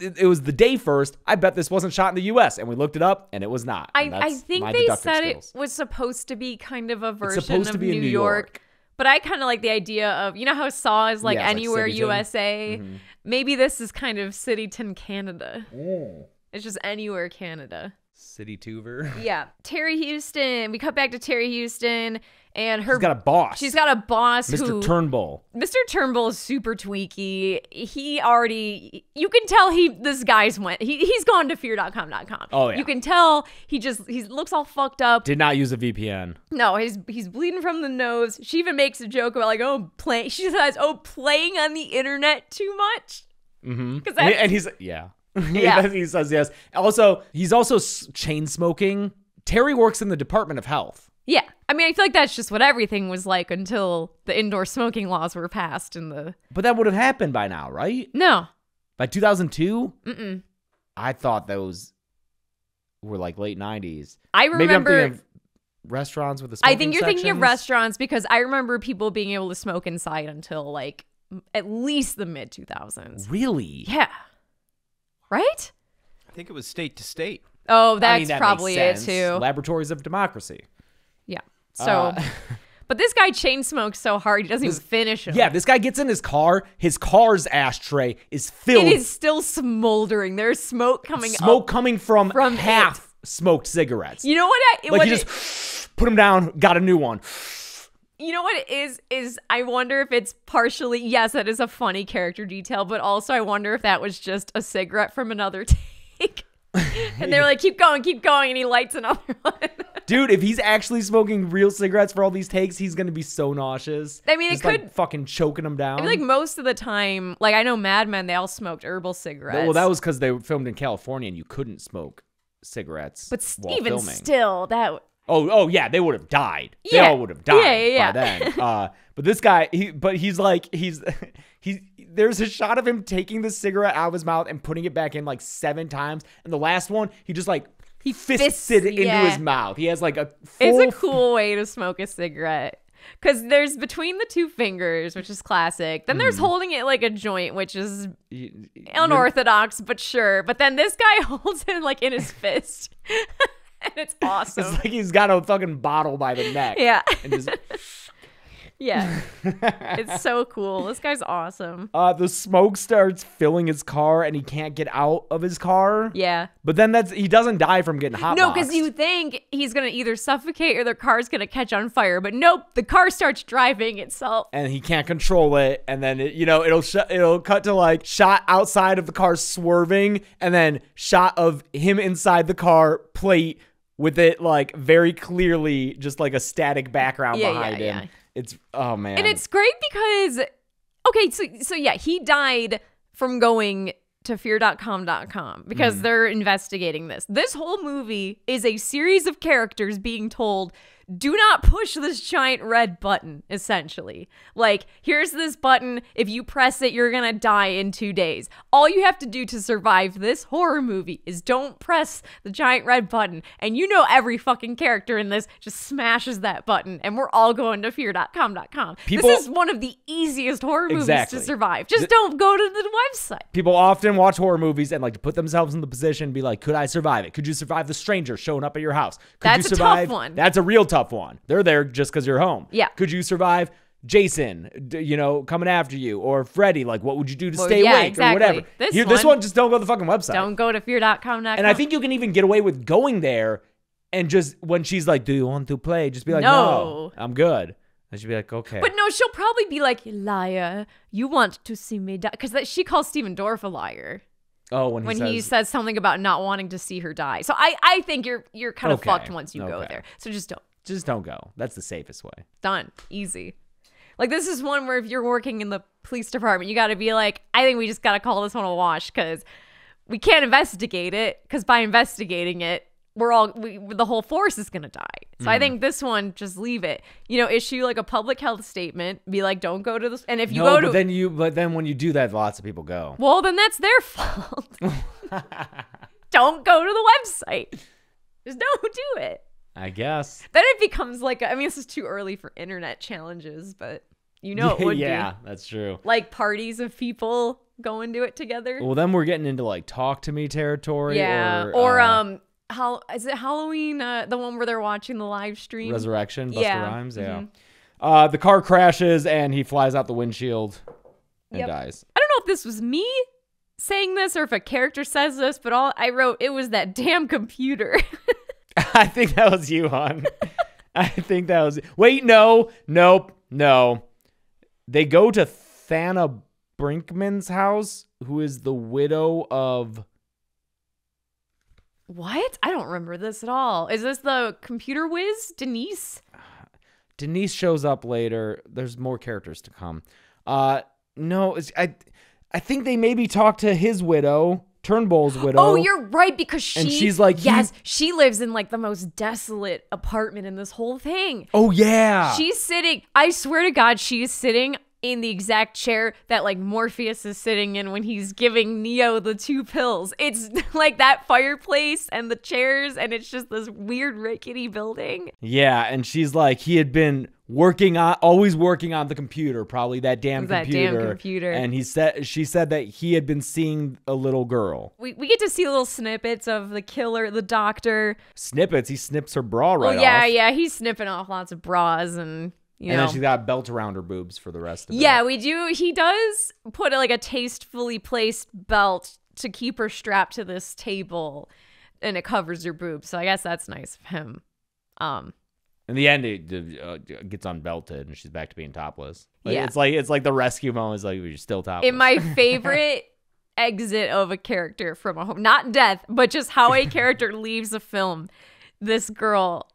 it it was the day first. I bet this wasn't shot in the U.S. And we looked it up, and it was not. I, I think they said skills. it was supposed to be kind of a version of to be in New, New York. York. But I kind of like the idea of, you know how Saw is like Yeah, it's like anywhere USA? Mm-hmm. Maybe this is kind of Cityton, Canada. Mm. It's just anywhere Canada. City Tuver. Yeah. Terry Huston. We cut back to Terry Huston and her She's got a boss. she's got a boss Mr. who Turnbull. Mr. Turnbull is super tweaky. He already you can tell he this guy's went he he's gone to fear.com.com. Oh, yeah. You can tell he just he looks all fucked up. Did not use a VPN. No, he's he's bleeding from the nose. She even makes a joke about like, oh, play. She says, oh, playing on the internet too much. Mm-hmm. And, and he's yeah. [LAUGHS] Yeah. [LAUGHS] he says yes. Also, he's also chain smoking. Terry works in the Department of Health. Yeah, I mean, I feel like that's just what everything was like until the indoor smoking laws were passed in the. But that would have happened by now, right? No, By 2002? mm-mm. I thought those were like late 90s. I Maybe I'm remember. restaurants with the I think you're thinking of restaurants because I remember people being able to smoke inside until like at least the mid 2000s. Really? Yeah. Right? I think it was state to state. Oh, I that's mean, that makes probably it too. Laboratories of democracy. So, Uh, [LAUGHS] but this guy chain smokes so hard he doesn't even finish him. Yeah, this guy gets in his car. His car's ashtray is filled. It is still smoldering. There's smoke coming smoke coming from, from half smoked cigarettes. You know what? I, like what you it- just [SNIFFS] put them down, got a new one. [SNIFFS] you know what it is is I wonder if it's partially yes, that is a funny character detail, but also I wonder if that was just a cigarette from another [LAUGHS] take. [LAUGHS] and they're like, keep going, keep going, and he lights another [LAUGHS] one. Dude, if he's actually smoking real cigarettes for all these takes, he's gonna be so nauseous. I mean, it Just, like, could- fucking choking them down. I feel like most of the time, like I know Mad Men, they all smoked herbal cigarettes. well, that was because they were filmed in California and you couldn't smoke cigarettes. but even filming. still, that Oh, oh yeah, they would have died. They all would have died Yeah, yeah, yeah. by then. Uh, but this guy, he, but he's like, he's, [LAUGHS] he's. There's a shot of him taking the cigarette out of his mouth and putting it back in like seven times, and the last one, he just like he fists, fists- it into yeah. his mouth. He has like a it's a cool way to smoke a cigarette. Cause there's between the two fingers, which is classic. Then Mm. there's holding it like a joint, which is unorthodox, but sure. But then this guy [LAUGHS] holds it like in his fist, [LAUGHS] and it's awesome. It's like he's got a fucking bottle by the neck. yeah, And just, [LAUGHS] yeah, [LAUGHS] it's so cool. This guy's awesome. uh, the smoke starts filling his car, and he can't get out of his car. Yeah. But then that's he doesn't die from getting hot. No, because you think he's gonna either suffocate or the car's gonna catch on fire, but nope, the car starts driving itself. and he can't control it and then it, you know it'll sh- it'll cut to like shot outside of the car swerving and then shot of him inside the car plate with it like very clearly just like a static background Yeah, yeah, behind him yeah. It's oh man And it's great because okay, so so yeah, he died from going to fear.com.com because Mm-hmm. they're investigating this. This whole movie is a series of characters being told do not push this giant red button essentially. Like, here's this button, if you press it you're going to die in 2 days. All you have to do to survive this horror movie is don't press the giant red button. And you know every fucking character in this just smashes that button and we're all going to fear.com.com. People- this is one of the easiest horror movies Exactly. to survive. Just don't go to the website. people often watch horror movies and like to put themselves in the position and be like could i survive it could you survive the stranger showing up at your house could That's you a tough survive one. that's a real tough one they're there just because you're home Yeah. could you survive Jason, you know, coming after you, or Freddy, like, what would you do to Well, stay yeah, awake, exactly. or whatever? This Here- this one- one, just don't go to the fucking website. Don't go to fear.com.com. And I think you can even get away with going there and just when she's like, "Do you want to play?" Just be like, "No, No. I'm good." And she'd be like, "Okay." But no, she'll probably be like, liar, you want to see me die. Because she calls Stephen Dorff a liar oh, when he when says, he says something about not wanting to see her die. So I, I think you're you're kind of Okay, fucked once you go there. So just don't. "Just don't go." That's the safest way. Done. Easy. Like this is one where if you're working in the police department, you got to be like, I think we just got to call this one a wash because we can't investigate it. Because by investigating it, we're all we, the whole force is gonna die. So Mm. I think this one, just leave it. You know, issue like a public health statement. Be like, don't go to this. And if you no, go but to, then you, but then when you do that, lots of people go. well, then that's their fault. [LAUGHS] don't go to the website. Just don't do it. I guess. Then it becomes like a, I mean, this is too early for internet challenges, but you know it [LAUGHS] would yeah, be that's true. like parties of people go and do it together. Well, then we're getting into like talk to me territory. yeah, or, or, uh, um, how is it Halloween? Uh, the one where they're watching the live stream. resurrection. Busta Yeah, Rhymes. Yeah. mhm. Uh, the car crashes and he flies out the windshield and Yep. dies. I don't know if this was me saying this or if a character says this, but all I wrote it was that damn computer. [LAUGHS] [LAUGHS] I think that was you, hon. [LAUGHS] I think that was. Wait, no, nope, no. They go to Thana Brinkman's house, who is the widow of. what? I don't remember this at all. Is this the computer whiz, Denise? [SIGHS] Denise shows up later. There's more characters to come. Uh, no, I, I think they maybe talk to his widow, Turnbull's [GASPS] oh, widow. Oh, you're right because she And she's like, yes, she lives in like the most desolate apartment in this whole thing. Oh yeah. She's sitting. I swear to God, she's sitting in the exact chair that like Morpheus is sitting in when he's giving Neo the two pills. It's [LAUGHS] like that fireplace and the chairs, and it's just this weird rickety building. Yeah, and she's like, he had been working on, always working on the computer, probably that damn That damn computer. computer. And he said, she said that he had been seeing a little girl. We, we get to see little snippets of the killer, the doctor. Snippets. He snips her bra right oh yeah, off. yeah, he's snipping off lots of bras and you And know. then she's got a belt around her boobs for the rest of it. Yeah, we do. He does put like a tastefully placed belt to keep her strapped to this table, and it covers her boobs. So I guess that's nice of him. Um, In the end, it uh, gets unbelted and she's back to being topless. Like, Yeah. It's like it's like the rescue moment is like you're still topless. in my [LAUGHS] favorite exit of a character from a home, not death, but just how a character [LAUGHS] leaves a film. This girl,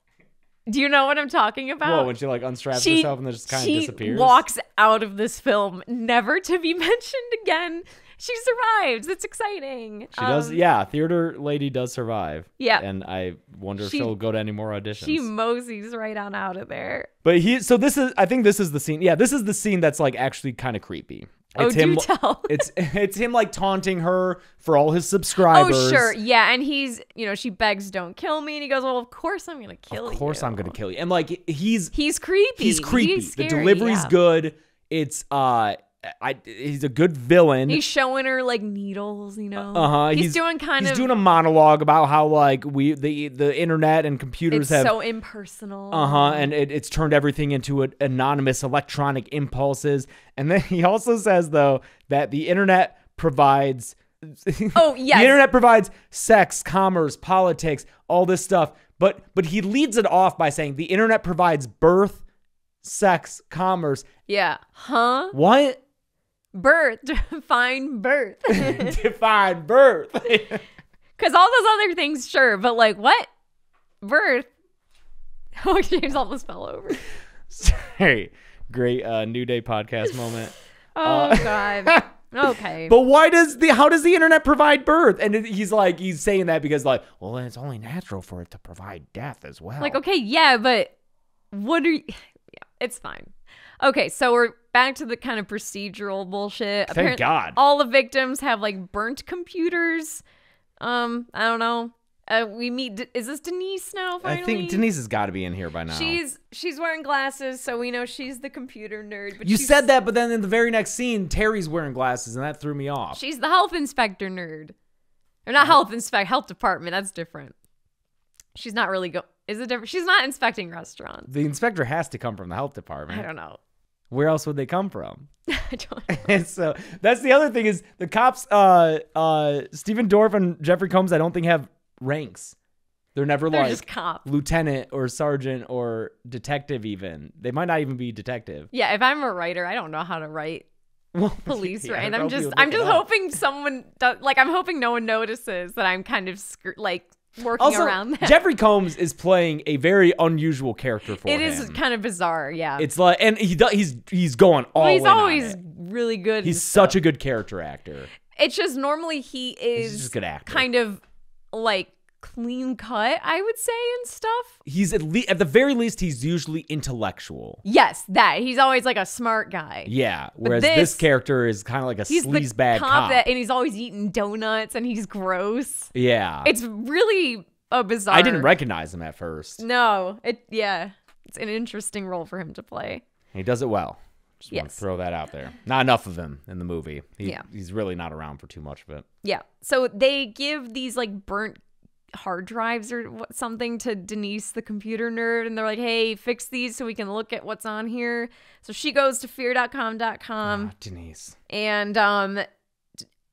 do you know what I'm talking about? Whoa, when she like unstraps she, herself and then just kind of she disappears. walks out of this film, never to be [LAUGHS] mentioned again. She survives. It's exciting. She does, Um, yeah. Theater lady does survive. Yeah. and I wonder if She- she'll go to any more auditions. She moseys right on out of there. But he, so this is, I think this is the scene. Yeah, this is the scene that's like actually kind of creepy. Oh, It's do him. tell. [LAUGHS] it's it's him like taunting her for all his subscribers. Oh, sure. Yeah. And he's, you know, she begs, don't kill me. And he goes, well, of course I'm going to kill you. Of course, I'm gonna kill you. And like he's He's creepy. he's creepy. He's the delivery's yeah. good. It's uh, I he's a good villain. He's showing her like needles, you know. uh huh. He's, doing kind he's of. doing a monologue about how like we the the internet and computers it's have so impersonal. Uh huh. And it, it's turned everything into an anonymous electronic impulses. And then [LAUGHS] he also says though that the internet provides. [LAUGHS] Oh, yes. The internet provides sex, commerce, politics, all this stuff. But but he leads it off by saying the internet provides birth, sex, commerce. Yeah. Huh? What? Birth. [LAUGHS] Define birth. [LAUGHS] Define birth. [LAUGHS] Because all those other things, sure. But like, what? Birth? Oh, James almost fell over. Sorry. Great uh, New Day podcast moment. Oh, God. Okay. Uh, But why does the how does the internet provide birth? And he's like he's saying that because like, well, it's only natural for it to provide death as well. Like, okay, yeah, but what are you? [SIGHS] Yeah, it's fine. Okay, so we're back to the kind of procedural bullshit. Thank God. All the victims have like burnt computers. Um, I don't know. Uh, we meet. Is this Denise now? I think Denise has got to be in here by now. She's she's wearing glasses, so we know she's the computer nerd. But you she's, said that, but then in the very next scene, Terry's wearing glasses, and that threw me off. she's the health inspector nerd, or not health inspect health department. That's different. She's not really go. Is it different? She's not inspecting restaurants. the inspector has to come from the health department. I don't know. Where else would they come from? [LAUGHS] I don't. Know. and so that's the other thing is the cops, uh, uh, Stephen Dorff and Jeffrey Combs, I don't think have ranks. They're never They're like just cop. lieutenant or sergeant or detective. Even they might not even be detective. Yeah, if I'm a writer, I don't know how to write [LAUGHS] Well, [LAUGHS] police yeah, right. I'm just I'm just hoping someone does, like I'm hoping no one notices that I'm kind of scr- like working Also, around that. Jeffrey Combs is playing a very unusual character for it him. It is kind of bizarre, yeah. It's like, and he does, he's he's going all. But he's always really good. He's such a good character actor. It's just normally he is just a good actor. kind of like clean cut, I would say, and stuff. He's at least, at the very least, he's usually intellectual. Yes, that he's always like a smart guy. Yeah. Whereas this- this, character is kind of like a He's sleazebag cop, cop. that, and he's always eating donuts, and he's gross. yeah. It's really a bizarre. I didn't recognize him at first. No, it yeah, it's an interesting role for him to play. He does it well. Just Yes. to throw that out there. Not enough of him in the movie. He, Yeah. He's really not around for too much of it. Yeah. So they give these like burnt hard drives or something to Denise, the computer nerd, and they're like, "Hey, fix these so we can look at what's on here." So she goes to fear.com.com Ah, Denise. and um,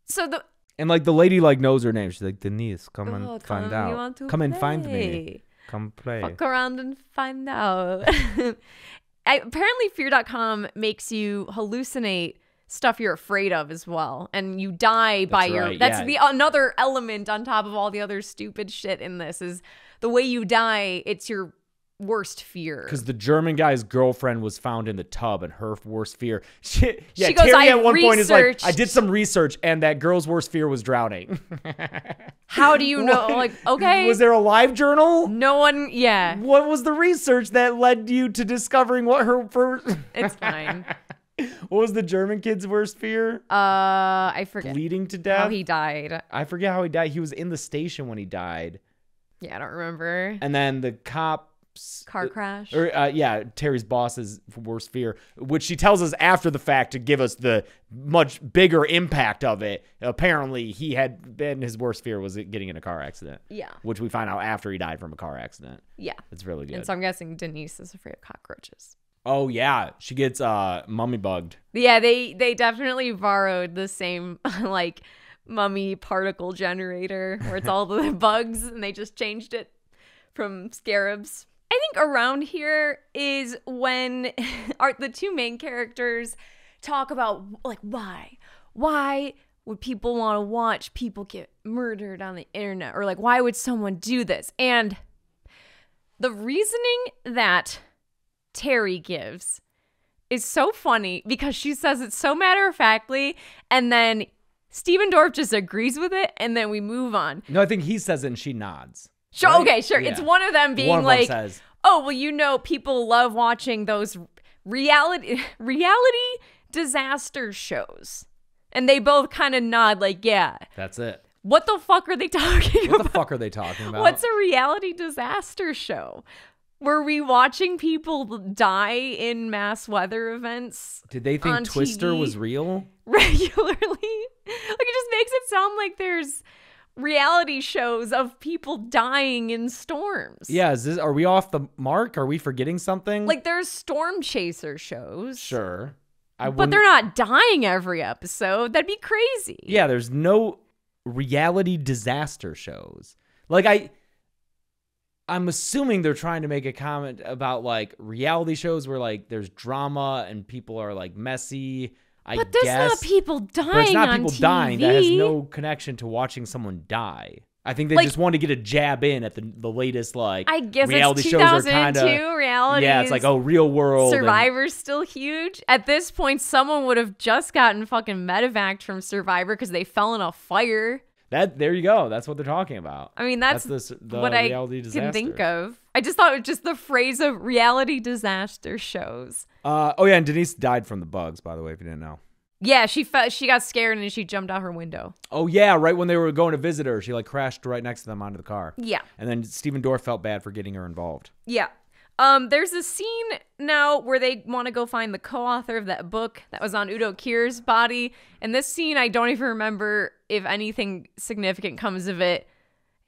so the And like the lady like knows her name. She's like Denise, come and Oh, find come, you out. Come and find me. Come play. fuck around and find out. [LAUGHS] I, apparently, fear.com makes you hallucinate stuff you're afraid of as well, and you die by That's your. That's yeah. the another element on top of all the other stupid shit in this is the way you die. It's your worst fear. Because the German guy's girlfriend was found in the tub, and her worst fear. [LAUGHS] She, yeah, She goes, Terry "I at one point is like, "I did some research, and that girl's worst fear was drowning." [LAUGHS] How do you [LAUGHS] know? like, okay, was there a live journal? no one. Yeah, What was the research that led you to discovering what her first? it's fine. What was the German kid's worst fear? Uh, I forget Bleeding to death. how he died. I forget how he died. He was in the station when he died, Yeah, I don't remember. and then the cops. Car crash. Or uh, yeah, Terry's boss's worst fear, which she tells us after the fact to give us the much bigger impact of it. Apparently, he had been his worst fear was getting in a car accident. Yeah. which we find out after he died from a car accident. Yeah. It's really good. And so I'm guessing Denise is afraid of cockroaches. Oh yeah, she gets uh mummy bugged. Yeah, they they definitely borrowed the same [LAUGHS] like mummy particle generator where it's all the [LAUGHS] bugs and they just changed it from scarabs. I think around here is when [LAUGHS] are the two main characters talk about like why why would people want to watch people get murdered on the internet or like why would someone do this and the reasoning that Terry gives is so funny because she says it so matter of factly, and then Stephen Dorff just agrees with it, and then we move on. No, I think he says it and she nods. Sure, Right? okay, sure. It's one of them being of them like, says- "Oh, well, you know, people love watching those reality [LAUGHS] reality disaster shows," and they both kind of nod, like, "Yeah." That's it. What the fuck are they [LAUGHS] talking What about? the fuck are they talking about? What's a reality disaster show? Were we watching people die in mass weather events Did they think Twister TV? was real? [LAUGHS] regularly? like it just makes it sound like there's reality shows of people dying in storms. Yeah, is this are we off the mark? Are we forgetting something? Like there's storm chaser shows. sure. I But wouldn't- they're not dying every episode. That'd be crazy. Yeah, there's no reality disaster shows. Like I I'm assuming they're trying to make a comment about like reality shows where like there's drama and people are like messy. I But there's guess. not people dying but it's not people TV. dying. That has no connection to watching someone die. I think they Like- just want to get a jab in at the the latest like I guess reality it's shows are 2002. kind of reality. yeah. It's like oh, real world. and- Survivor's still huge. At this point, someone would have just gotten fucking medevaced from Survivor because they fell in a fire. That there you go. That's what they're talking about. I mean, that's, That's the the what I reality can think disaster. of. I just thought it was just the phrase of reality disaster shows. Uh, oh yeah, and Denise died from the bugs, by the way, if you didn't know. Yeah, she fe- she got scared and she jumped out her window. Oh yeah, right when they were going to visit her, she like crashed right next to them onto the car. Yeah. And then Stephen Dorff felt bad for getting her involved. Yeah. Um, there's a scene now where they want to go find the co-author of that book that was on Udo Kier's body. And this scene, I don't even remember if anything significant comes of it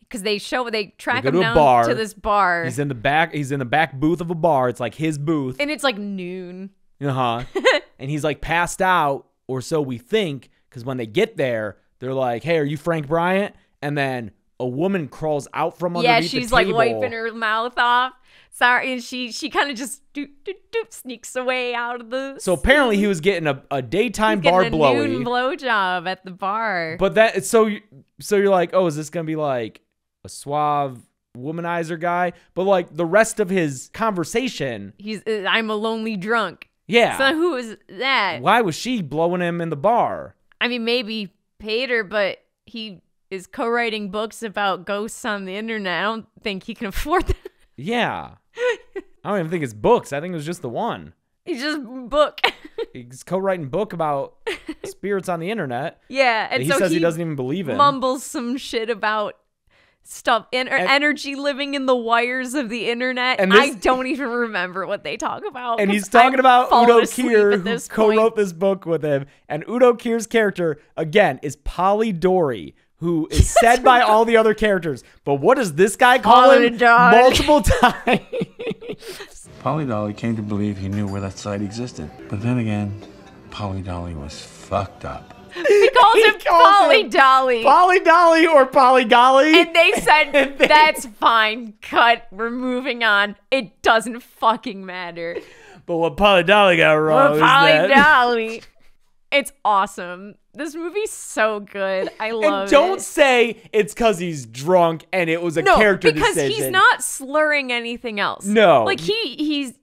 because they show they track go him to down bar. to this bar, He's in the back. He's in the back booth of a bar. It's like his booth. and it's like noon. Uh huh. [LAUGHS] and he's like passed out, or so we think, because when they get there, they're like, "Hey, are you Frank Bryant?" And then a woman crawls out from under the body. Yeah, she's like wiping her mouth off. Sorry, and she she kind of just doop, doop, doop, sneaks away out of the. So apparently he was getting a, a daytime He's bar a blowy. noon blowjob at the bar. But that so you- so you're like, oh, is this gonna be like a suave womanizer guy? But like the rest of his conversation, He's uh, I'm a lonely drunk. yeah. So who is that? Why was she blowing him in the bar? I mean, maybe paid her, but he is co-writing books about ghosts on the internet. I don't think he can [LAUGHS] afford that. Yeah. I don't even think it's books. I think it was just the one. He's just book. [LAUGHS] He's co-writing book about spirits on the internet. yeah, that and he so says he, he doesn't even believe it. mumbles some shit about stuff en- And- energy living in the wires of the internet. And I don't even remember what they talk about. And he's talking I've about Udo Kier, who this co-wrote this book with him. And Udo Kier's character, again, is Polidori, who is said by [LAUGHS] all the other characters. But what does this guy call Polly him Dory. multiple [LAUGHS] times? Polly Dolly came to believe he knew where that site existed. But then again, Polly Dolly was fucked up. He [LAUGHS] calls He him calls Polly him Dolly. Polly Dolly or Polly Golly? and they said, And they- that's fine. Cut. We're moving on. It doesn't fucking matter. but what Polly Dolly got wrong Well, is Polly that- Dolly. It's awesome. This movie's so good. I love And don't it. say it's because he's drunk and it was a no, character because decision. he's not slurring anything else. No. like he he's.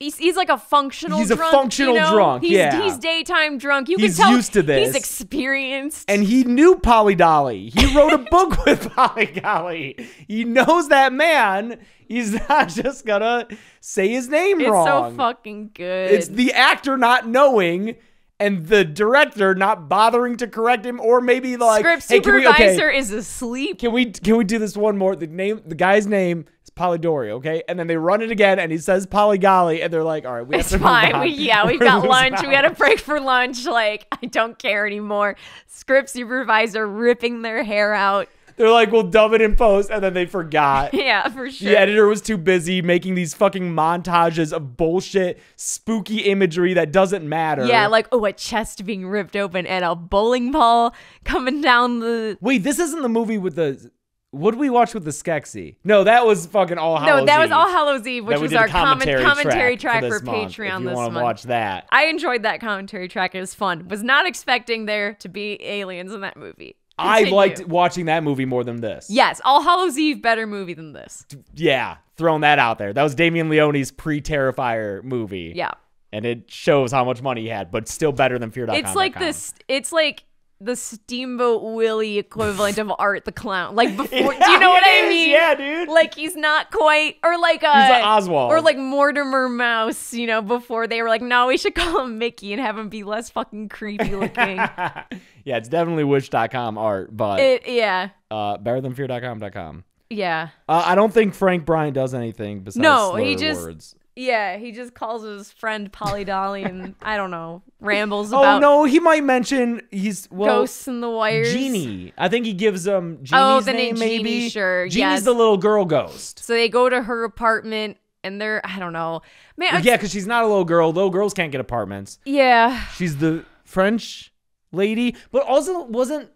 He's, he's like a functional He's a drunk, functional you know? drunk, He's, yeah. He's daytime drunk. You He's can tell used to this. He's experienced. And he knew Polly Dolly. He wrote a book [LAUGHS] with Polly Dolly. He knows that man He's not [LAUGHS] just gonna say his name It's wrong. so fucking good. It's the actor not knowing and the director not bothering to correct him, or maybe like, script hey, can we, okay, supervisor is asleep. can we can we do this one more? The name, the guy's name is Polidori, okay? And then they run it again, and he says Polygolly, and they're like, all right, we have It's fine. We, yeah, we've [LAUGHS] got lunch. We had a break for lunch. Like, I don't care anymore. Script supervisor ripping their hair out. They're like, we'll dub it in post, and then they forgot. [LAUGHS] Yeah, for sure. The editor was too busy making these fucking montages of bullshit, spooky imagery that doesn't matter. Yeah, like oh, a chest being ripped open and a bowling ball coming down the. wait, this isn't the movie with the. What did we watch with the Skeksis? No, that was fucking All Hallows No, that was All Hallows Eve, which was our commentary, commentary track, for, for, this month, Patreon this month. watch that. I enjoyed that commentary track. It was fun. Was not expecting there to be aliens in that movie. I liked watching that movie more than this. Yes, All Hallows Eve better movie than this. Yeah, throwing that out there. That was Damien Leone's pre-Terrifier movie. Yeah. And it shows how much money he had, but still better than Fear.com. It's like this. It's like the Steamboat Willie equivalent of [LAUGHS] Art the Clown. Like before, do you know what I is, mean? yeah, dude. Like he's not quite, or like a He's like uh, Oswald. or like Mortimer Mouse. You know, before they were like, no, we should call him Mickey and have him be less fucking creepy looking. [LAUGHS] yeah, it's definitely Wish.com art, but it, yeah, uh, better than Fear.com.com. yeah, Uh, I don't think Frank Bryan does anything besides No, he just- words. yeah. He just calls his friend Polly Dolly and [LAUGHS] I don't know rambles about. Oh no, he might mention he's well ghosts and the wires. Jeannie. I think he gives um Jeannie's Oh, the name, name maybe. Sure, Jeannie's yes. the little girl ghost. So they go to her apartment and they're I don't know, man. I- Yeah, because she's not a little girl. Little girls can't get apartments. yeah. She's the French lady, but also wasn't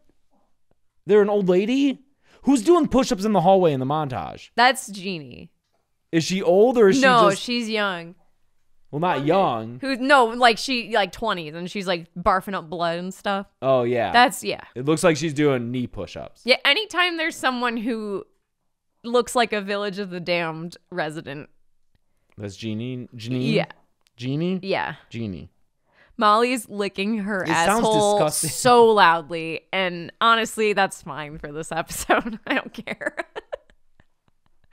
there an old lady who's doing push-ups in the hallway in the montage? That's Jeannie. Is she old or is she no, she's young. well not young? Who? No, like she like twenties and she's like barfing up blood and stuff. Oh yeah, That's yeah, it looks like she's doing knee push-ups. yeah. Anytime there's someone who looks like a Village of the Damned resident, That's Jeannie. Jeannie. yeah, Jeannie. yeah. Jeannie. Molly's licking her It asshole so loudly, and honestly, that's fine for this [LAUGHS] episode. I don't care.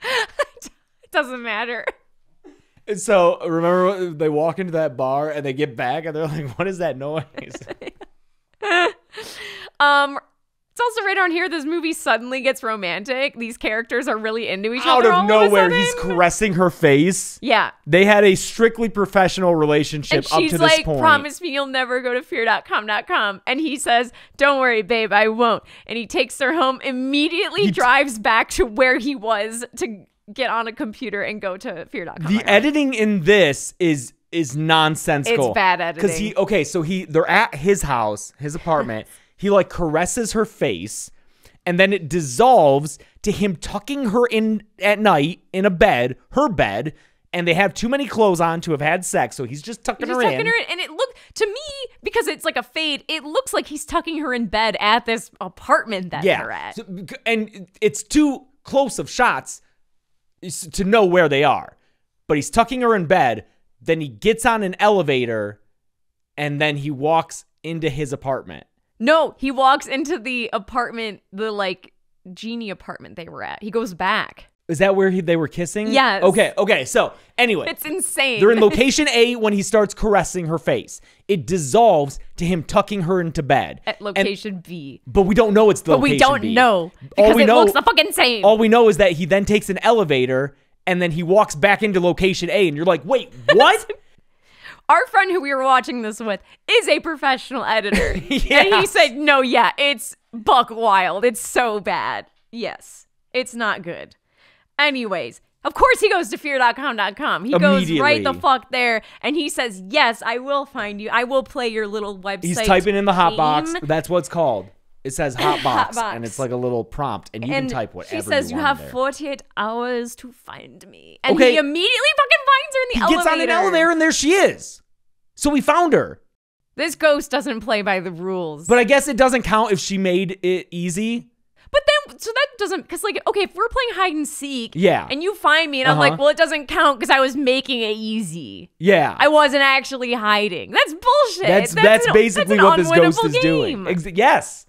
[LAUGHS] it doesn't matter. And So remember they walk into that bar and they get back and they're like, "What is that noise?" [LAUGHS] Um, it's also right on here. This movie suddenly gets romantic. These characters are really into each Out other. Out of nowhere, he's caressing her face. Yeah. They had a strictly professional relationship And up she's to this like, point. promise me you'll never go to fear.com.com. And he says, don't worry, babe, I won't. And he takes her home, immediately He drives back to where he was to get on a computer and go to fear.com. The editing in this is is nonsensical. It's bad editing. Because he okay, so he they're at his house, his apartment. [LAUGHS] he like caresses her face, and then it dissolves to him tucking her in at night in a bed, her bed, and they have too many clothes on to have had sex, so he's just tucking He's her just in. tucking her in. And it looked, to me, because it's like a fade, it looks like he's tucking her in bed at this apartment that yeah, they're at. So- and it's too close of shots to know where they are. But he's tucking her in bed. Then he gets on an elevator, and then he walks into his apartment. No, he walks into the apartment, the like genie apartment they were at. He goes back. Is that where he, they were kissing? Yes. Okay. Okay. So anyway, It's insane. they're in [LAUGHS] location A when he starts caressing her face. It dissolves to him tucking her into bed. at And- location B. but we don't know it's the But we don't B. know All because we it know, looks the fucking same. all we know is that he then takes an elevator and then he walks back into location A, and you're like, wait, what? [LAUGHS] Our friend who we were watching this with is a professional editor. [LAUGHS] And he said, no, yeah, it's buck wild. It's so bad. Yes, it's not good. Anyways, of course he goes to fear.com.com. He goes right the fuck there and he says, yes, I will find you. I will play your little website. He's typing in the hot box. That's what's called. It says [LAUGHS] hot box, box. and it's like a little prompt, and you and can type whatever she says you, you, have there. 48 hours to find me and Okay. he immediately fucking finds her in He the gets on an elevator, and there she is. So we found her. this ghost doesn't play by the rules But I guess it doesn't count if she made it easy. But then, so that doesn't, because like, okay, if we're playing hide and seek, Yeah. and you find me, and I'm Uh-huh. like, well, it doesn't count because I was making it easy. Yeah. I wasn't actually hiding. That's bullshit. that's that's, an- basically that's what this ghost is doing. Ex- yes.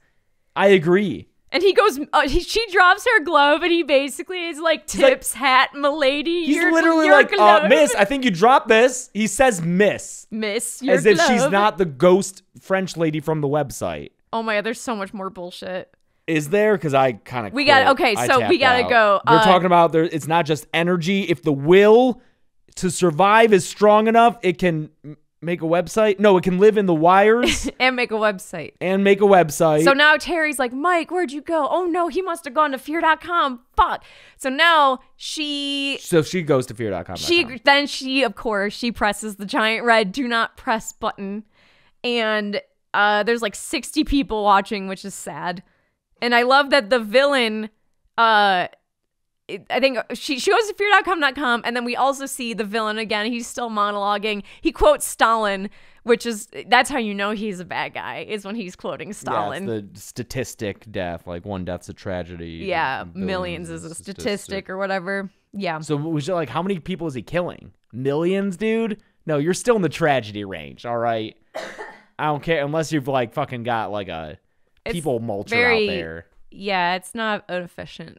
I agree. And he goes, uh, he, she drops her glove, and he basically is like, like- tips hat, milady. He's your- literally your like, uh. Miss, I think you dropped this. He says Miss. Miss, your as if she's not the ghost French lady from the website. Oh my god, there's so much more bullshit. Is there? Because I kind of We got- okay, so we gotta go. We're Uh, talking about there. It's not just energy. If the will to survive is strong enough, it can make a website. No, it can live in the wires [LAUGHS] And make a website. and make a website. So now Terry's like, Mike, where'd you go? Oh no, he must have gone to fear.com. Fuck. So now she So she goes to fear.com. she then she of course she presses the giant red do not press button and uh there's like 60 people watching which is sad and i love that the villain uh I think uh, she, she goes to fear.com.com and then we also see the villain again. He's still monologuing. He quotes Stalin, which is that's how you know he's a bad guy, is when he's quoting yeah, Stalin. it's the statistic death. Like one death's a tragedy. Yeah, millions is a statistic or whatever. Yeah. So was it like how many people is he killing? Millions, dude? No, you're still in the tragedy range, all right? [COUGHS] I don't care unless you've like fucking got like a It's people mulcher very- out there. Yeah, it's not an efficient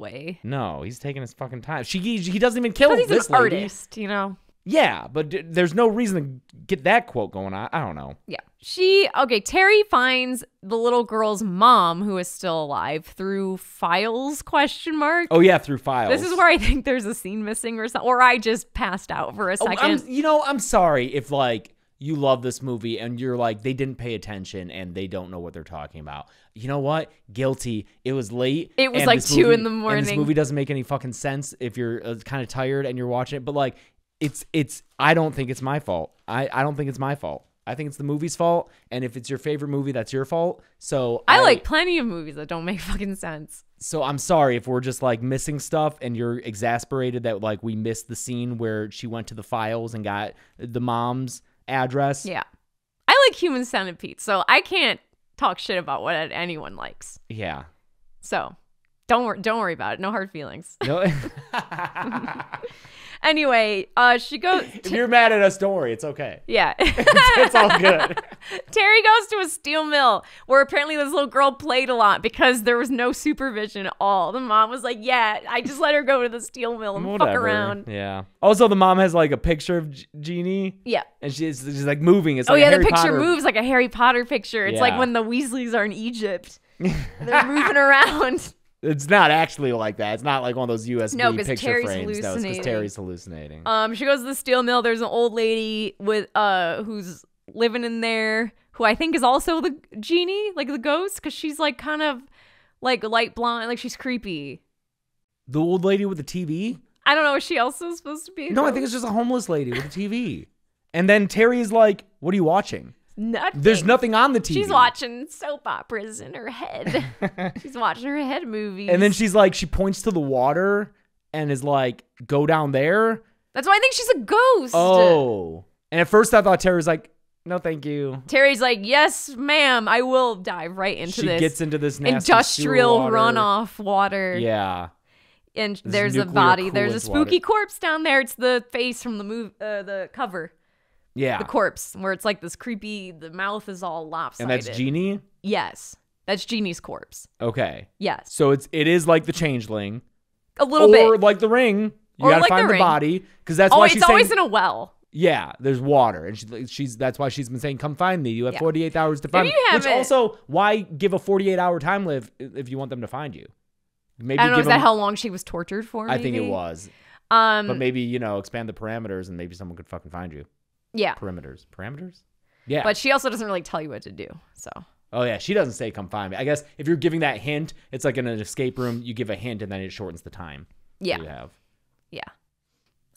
way. No, he's taking his fucking time. She he, he doesn't even kill But he's this an lady. artist, you know? Yeah, but d- there's no reason to get that quote going on. I don't know. Yeah. She okay, Terry finds the little girl's mom who is still alive through files question mark. Oh yeah, through files. This is where I think there's a scene missing or something or I just passed out for a Oh, second. I'm, you know, I'm sorry if like you love this movie and you're like they didn't pay attention and they don't know what they're talking about. You know what? Guilty. It was late. It was like this 2 in movie- the And morning. this movie doesn't make any fucking sense if you're uh, kind of tired and you're watching it. But like, it's it's. I don't think it's my fault. I I don't think it's my fault. I think it's the movie's fault. And if it's your favorite movie, that's your fault. So I like plenty of movies that don't make [LAUGHS] fucking sense. so I'm sorry if we're just like missing stuff and you're exasperated that like we missed the scene where she went to the files and got the mom's address. Yeah. I like human centipede, so I can't talk shit about what anyone likes. Yeah. So don't worry don't worry about it. No hard feelings. No. [LAUGHS] [LAUGHS] Anyway, uh she goes [LAUGHS] if you're mad at us, don't worry. It's okay. Yeah. [LAUGHS] It's all good. [LAUGHS] Terry goes to a steel mill where apparently this little girl played a lot because there was no supervision at all. The mom was like, Yeah, I just let her go to the steel mill and fuck around. Yeah. Also, the mom has like a picture of G- Jeannie. Yeah. And she's, she's like moving. It's Oh like yeah, a the Harry picture Potter- moves like a Harry Potter picture. It's like when the Weasleys are in Egypt. They're moving around. It's not actually like that. It's not like one of those USB No, picture Terry's frames. No, it's because. Terry's hallucinating. Um, she goes to the steel mill. There's an old lady with uh who's living in there who I think is also the genie, like the ghost, because she's like kind of like light blonde, like she's creepy. the old lady with the TV? I don't know. Is she also supposed to be? No, I think it's just a homeless lady with a TV. And then Terry's like, "What are you watching?" Nothing. There's nothing on the TV. She's watching soap operas in her head. [LAUGHS] she's watching her head movies. And then she's like, she points to the water and is like, "Go down there." that's why I think she's a ghost. Oh. And at first I thought Terry was like, "No, thank you." Terry's like, yes, ma'am, I will dive right into she this She gets into this industrial water. runoff water. Yeah. and This there's a body. There's a coolant water. spooky corpse down there. It's the face from the move, uh, the cover, Yeah. the corpse, where it's like this creepy. The mouth is all lopsided. and that's Jeannie? Yes, that's Jeannie's corpse. Okay. Yes, So it's it is like the changeling. a little or bit. Or like the ring. You Or gotta like find the, ring. body. Because that's oh, why it's she's always saying in a well. Yeah, there's water. And she, she's that's why she's been saying, Come find me. You have Yeah. forty eight hours to find you me. Which haven't- also why give a forty eight hour time live if you want them to find you? Maybe I don't know. Is that how long she was tortured for? I think it was. Um, But maybe, you know, expand the parameters and maybe someone could fucking find you. Yeah. Perimeters. Parameters? Yeah. But she also doesn't really tell you what to do. So oh yeah, she doesn't say come find me. I guess if you're giving that hint, it's like in an escape room, you give a hint and then it shortens the time. yeah, You have. yeah.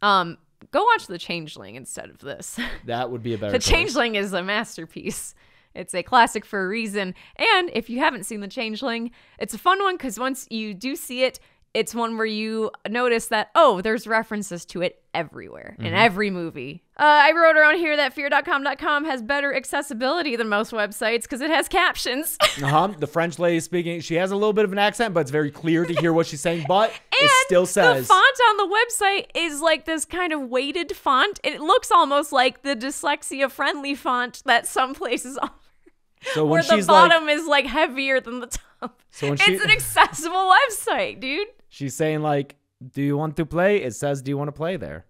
Um, go watch The Changeling instead of this. [LAUGHS] That would be a better The choice. Changeling is a masterpiece. It's a classic for a reason. And if you haven't seen The Changeling, it's a fun one because once you do see it, it's one where you notice that, oh, there's references to it everywhere in Mm-hmm. every movie. Uh, I wrote around here that fear.com.com has better accessibility than most websites because it has captions. [LAUGHS] Uh-huh. The French lady speaking, she has a little bit of an accent, but it's very clear to hear what she's saying. But it [LAUGHS] And still the font on the website is like this kind of weighted font. It looks almost like the dyslexia friendly font that some places [LAUGHS] offer. so where the she's like bottom is like heavier than the top. So when she- it's an accessible website, dude. She's saying like, "Do you want to play?" It says, "Do you want to play?" There.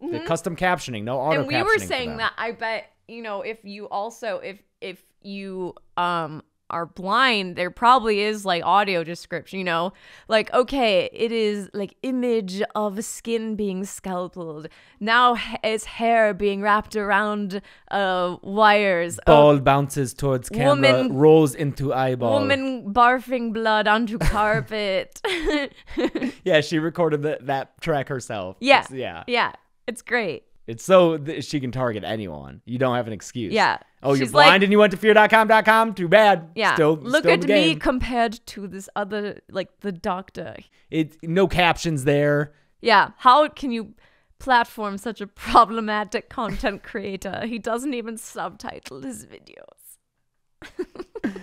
The custom captioning, no auto Mm-hmm. and we were saying that I bet you know if you also if if you um are blind there probably is like audio description you know like okay it is like image of skin being scalpeled now it's hair being wrapped around uh wires a Ball bounces towards camera, Woman- rolls into eyeball. woman barfing blood onto carpet [LAUGHS] Yeah, she recorded the, that track herself. yeah It's- yeah. yeah it's great It's so she can target anyone. You don't have an excuse. Yeah. Oh, you're She's like- blind and you went to fear.com.com? Too bad. yeah Still, look still at me compared to this other like the doctor It no captions there. Yeah, how can you platform such a problematic content creator? He doesn't even subtitle his videos. [LAUGHS]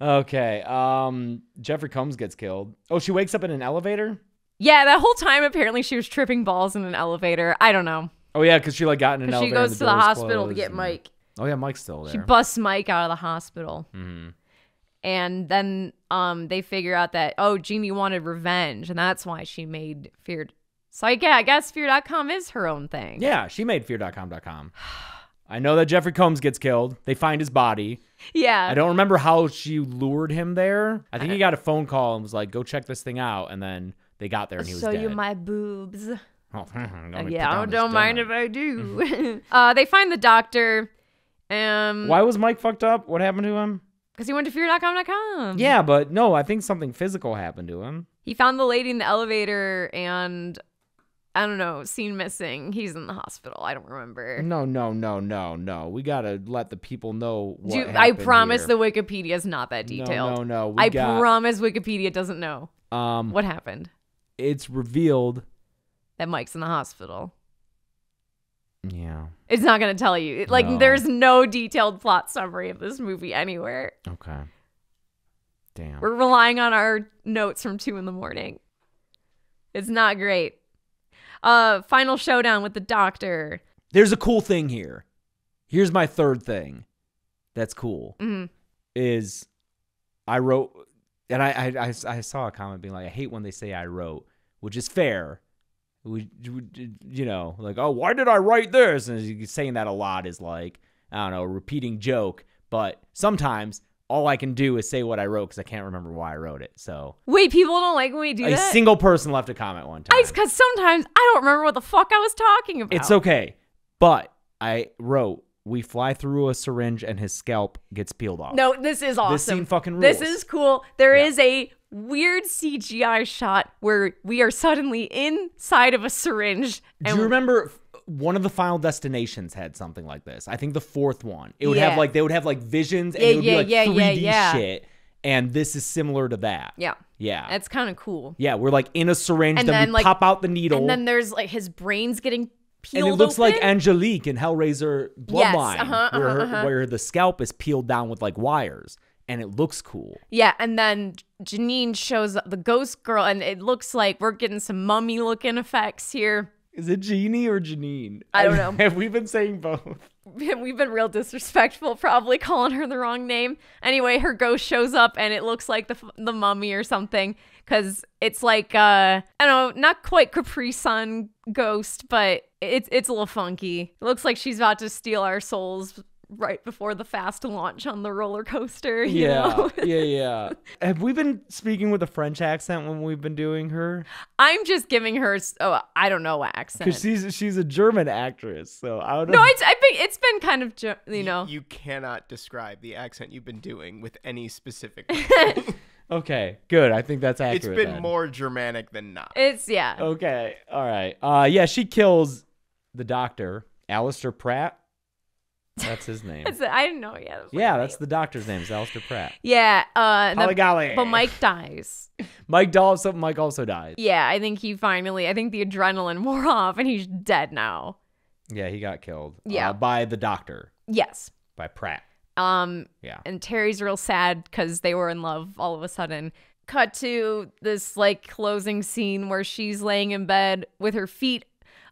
Okay. Um Jeffrey Combs gets killed. Oh, she wakes up in an elevator? Yeah, that whole time apparently she was tripping balls in an elevator. I don't know. Oh yeah, because she like got in an She elevator. and goes to the hospital to get Mike. Oh yeah, Mike's still there. She busts Mike out of the hospital. Mhm. And then um they figure out that oh Jeannie wanted revenge and that's why she made Fear. So I guess, I guess Fear.com is her own thing. Yeah, she made fear.com.com. [SIGHS] I know that Jeffrey Combs gets killed. They find his body. Yeah. I don't remember how she lured him there. I think he got a phone call and was like, "Go check this thing out," and then they got there and he was Show dead. you my boobs. [LAUGHS] Oh, [LAUGHS] let yeah, I down this don't mind if I do. [LAUGHS] uh, they find the doctor. Um, Why was Mike fucked up? What happened to him? Because he went to fear.com.com. Yeah, but no, I think something physical happened to him. He found the lady in the elevator and I don't know, seen missing. He's in the hospital. I don't remember. No, no, no, no, no. We gotta let the people know what Do, I promise here. the Wikipedia is not that No, detailed. no, no, we I got- promise Wikipedia doesn't know um, what happened. it's revealed. That Mike's in the hospital. Yeah. It's not going to tell you. Like, No. there's no detailed plot summary of this movie anywhere. Okay. Damn. We're relying on our notes from two in the morning. It's not great. Uh, final showdown with the doctor. There's a cool thing here. Here's my third thing. That's cool. Mhm. Is I wrote, and I, I I I saw a comment being like, I hate when they say I wrote, which is fair. You know, like, oh, why did I write this? And saying that a lot is like, I don't know, a repeating joke. But sometimes all I can do is say what I wrote because I can't remember why I wrote it. So Wait, people don't like when we do a that. single person left a comment one time. Because sometimes I don't remember what the fuck I was talking about. It's okay. But I wrote, we fly through a syringe and his scalp gets peeled off. No, this is awesome. This scene fucking rules. This is cool. There Yeah. is a weird CGI shot where we are suddenly inside of a syringe. Do you remember one of the Final Destinations had something like this? I think the fourth one. It would Yeah. have like they would have like visions and Yeah, it would yeah, be like yeah, 3D yeah, yeah. shit. And this is similar to that. Yeah. Yeah. That's kind of cool. yeah, we're like in a syringe, And then, then, we like- pop out the needle. And then there's like his brain's getting peeled. and it looks like. Angelique in Hellraiser Yes, Bloodline, uh-huh, uh-huh, her, uh-huh. where the scalp is peeled down with like wires, and it looks cool. Yeah, and then Janine shows up, the ghost girl, and it looks like we're getting some mummy looking effects here. Is it Jeannie or Janine? I don't know. [LAUGHS] Have we been saying both? [LAUGHS] We've been real disrespectful, probably calling her the wrong name. Anyway, her ghost shows up, and it looks like the the mummy or something, because it's like uh, I don't know, not quite Capri Sun ghost, but it's it's a little funky. It looks like she's about to steal our souls right before the fast launch on the roller coaster. You Yeah, know? yeah, [LAUGHS] yeah. Have we been speaking with a French accent when we've been doing her? I'm just giving her oh I don't know accent. Because she's she's a German actress, so I don't know. No, it's I think it's been kind of you know. You cannot describe the accent you've been doing with any specific. [LAUGHS] okay, good. I think that's accurate. it's been then. more Germanic than not. It's yeah. Okay, all right. Uh, yeah, she kills the doctor, Alistair Pratt. That's his name. That's it. I didn't know. Yeah. that's yeah, that's the doctor's name. Is Alistair Pratt. Yeah. Uh, and then- golly. but Mike dies. [LAUGHS] Mike also Mike also died. Yeah, I think he finally. I think the adrenaline [LAUGHS] wore off, and he's dead now. Yeah, he got killed. Yeah. uh, by the doctor, Yes. by Pratt. Um. Yeah. And Terry's real sad because they were in love all of a sudden. Cut to this like closing scene where she's laying in bed with her feet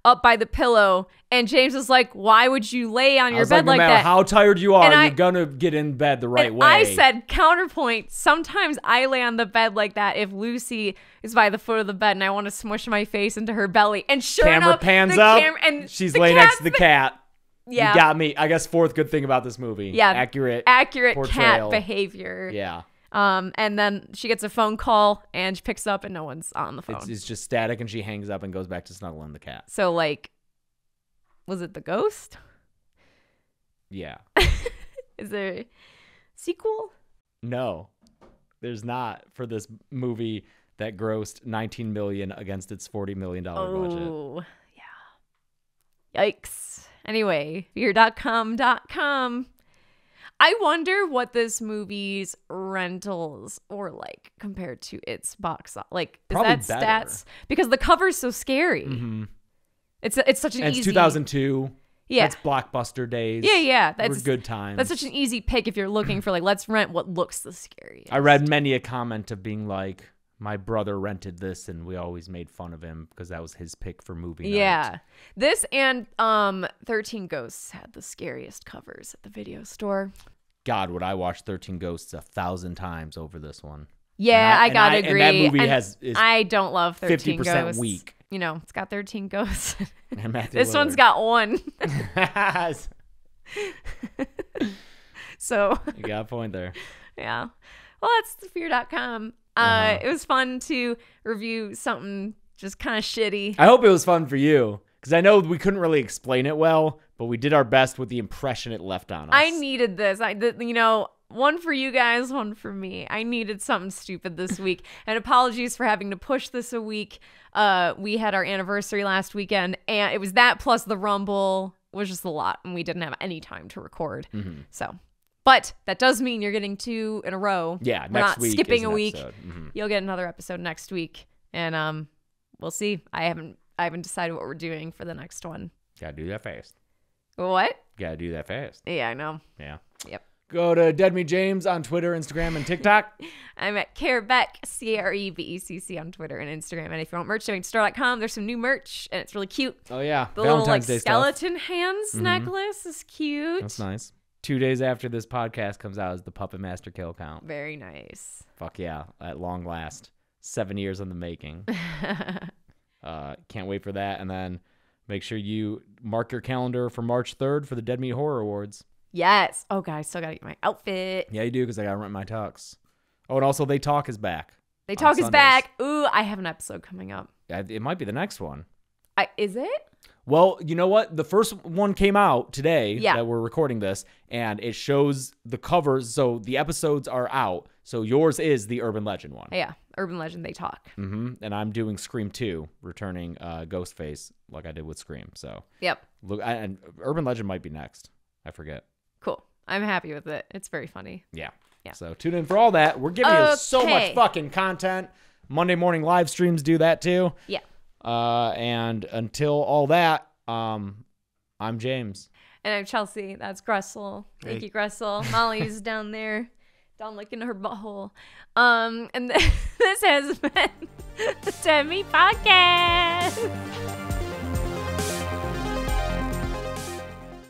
up by the pillow. And James was like, Why would you lay on your bed like, no like matter that? how tired you are, And you're I- gonna get in bed the right and way. I said, counterpoint, sometimes I lay on the bed like that if Lucy is by the foot of the bed and I want to smush my face into her belly. And sure camera enough, pans up. cam- and she's laying next to the cat. Yeah. You got me. I guess fourth good thing about this movie. Yeah. Accurate. Accurate portrayal. cat behavior. Yeah. Um, and then she gets a phone call and she picks up and no one's on the phone. It's, it's just static and she hangs up and goes back to snuggling the cat. so like, was it the ghost? Yeah. [LAUGHS] Is there a sequel? No, there's not for this movie that grossed 19 million against its 40 million dollar budget. Oh, yeah. Yikes. Anyway, fear.com.com. I wonder what this movie's rentals were like compared to its box. Like, is Probably that better. stats? Because the cover's so scary. hmm It's it's such an And easy. it's 2002. Yeah. That's blockbuster days. Yeah, yeah. Were That's good times. That's such an easy pick if you're looking for like let's rent what looks the scariest. I read many a comment of being like, my brother rented this and we always made fun of him because that was his pick for movie night. Yeah. This and um 13 Ghosts had the scariest covers at the video store. God, would I watch 13 Ghosts a thousand times over this one? Yeah, I- I, gotta I- and agree. that movie And has- is I don't love 13 50% Ghosts. weak. You know, it's got 13 ghosts. [LAUGHS] And this one's Lillard. got one. [LAUGHS] [LAUGHS] so, you got a point there. yeah. Well, that's the fear.com. Uh, Uh-huh. It was fun to review something just kind of shitty. I hope it was fun for you because I know we couldn't really explain it well, but we did our best with the impression it left on us. I needed this. I th- you know, one for you guys, one for me. I needed something stupid this [LAUGHS] week. And apologies for having to push this a week. Uh we had our anniversary last weekend and it was that plus the rumble was just a lot and we didn't have any time to record. Mm-hmm. So, but that does mean you're getting two in a row. Yeah, We're next not week skipping a week. Mhm. You'll get another episode next week and um we'll see. I haven't I haven't decided what we're doing for the next one. Gotta do that fast. What? Gotta do that fast. Yeah, I know. Yeah. Yep. Go to Dead Meat James on Twitter, Instagram, and TikTok. [LAUGHS] I'm at Carebecc, C R E B E C C on Twitter and Instagram. And if you want merch, store.com. There's some new merch and it's really cute. Oh yeah, The little like Valentine's Day stuff. skeleton hands necklace is cute. That's nice. Two days after this podcast comes out is the Puppet Master kill count. Very nice. Fuck yeah, at long last. Seven years in the making. [LAUGHS] uh, can't wait for that. And then make sure you mark your calendar for March 3rd for the Dead Meat Horror Awards. Yes. Oh, guys, still got to get my outfit. Yeah, you do because I got to rent my tux. Oh, and also They Talk is back. They talk is Sundays. back. Ooh, I have an episode coming up. It might be the next one. I, is it? Well, you know what? The first one came out today Yeah. that we're recording this, and it shows the covers. So the episodes are out. So yours is the Urban Legend one. Yeah. Urban Legend, they talk. hmm And I'm doing Scream 2, returning uh, Ghostface like I did with Scream. So Yep. look, I, and Urban Legend might be next. I forget. Cool. I'm happy with it. It's very funny. Yeah. Yeah. So tune in for all that. We're giving you so much fucking content. Monday morning live streams do that too. Yeah. Uh, and until all that, um, I'm James. And I'm Chelsea. That's Gressel. Thank you, Gressel. Molly's down there, [LAUGHS] down licking her butthole. Um, and [LAUGHS] this has been the Dead Meat Podcast. [LAUGHS]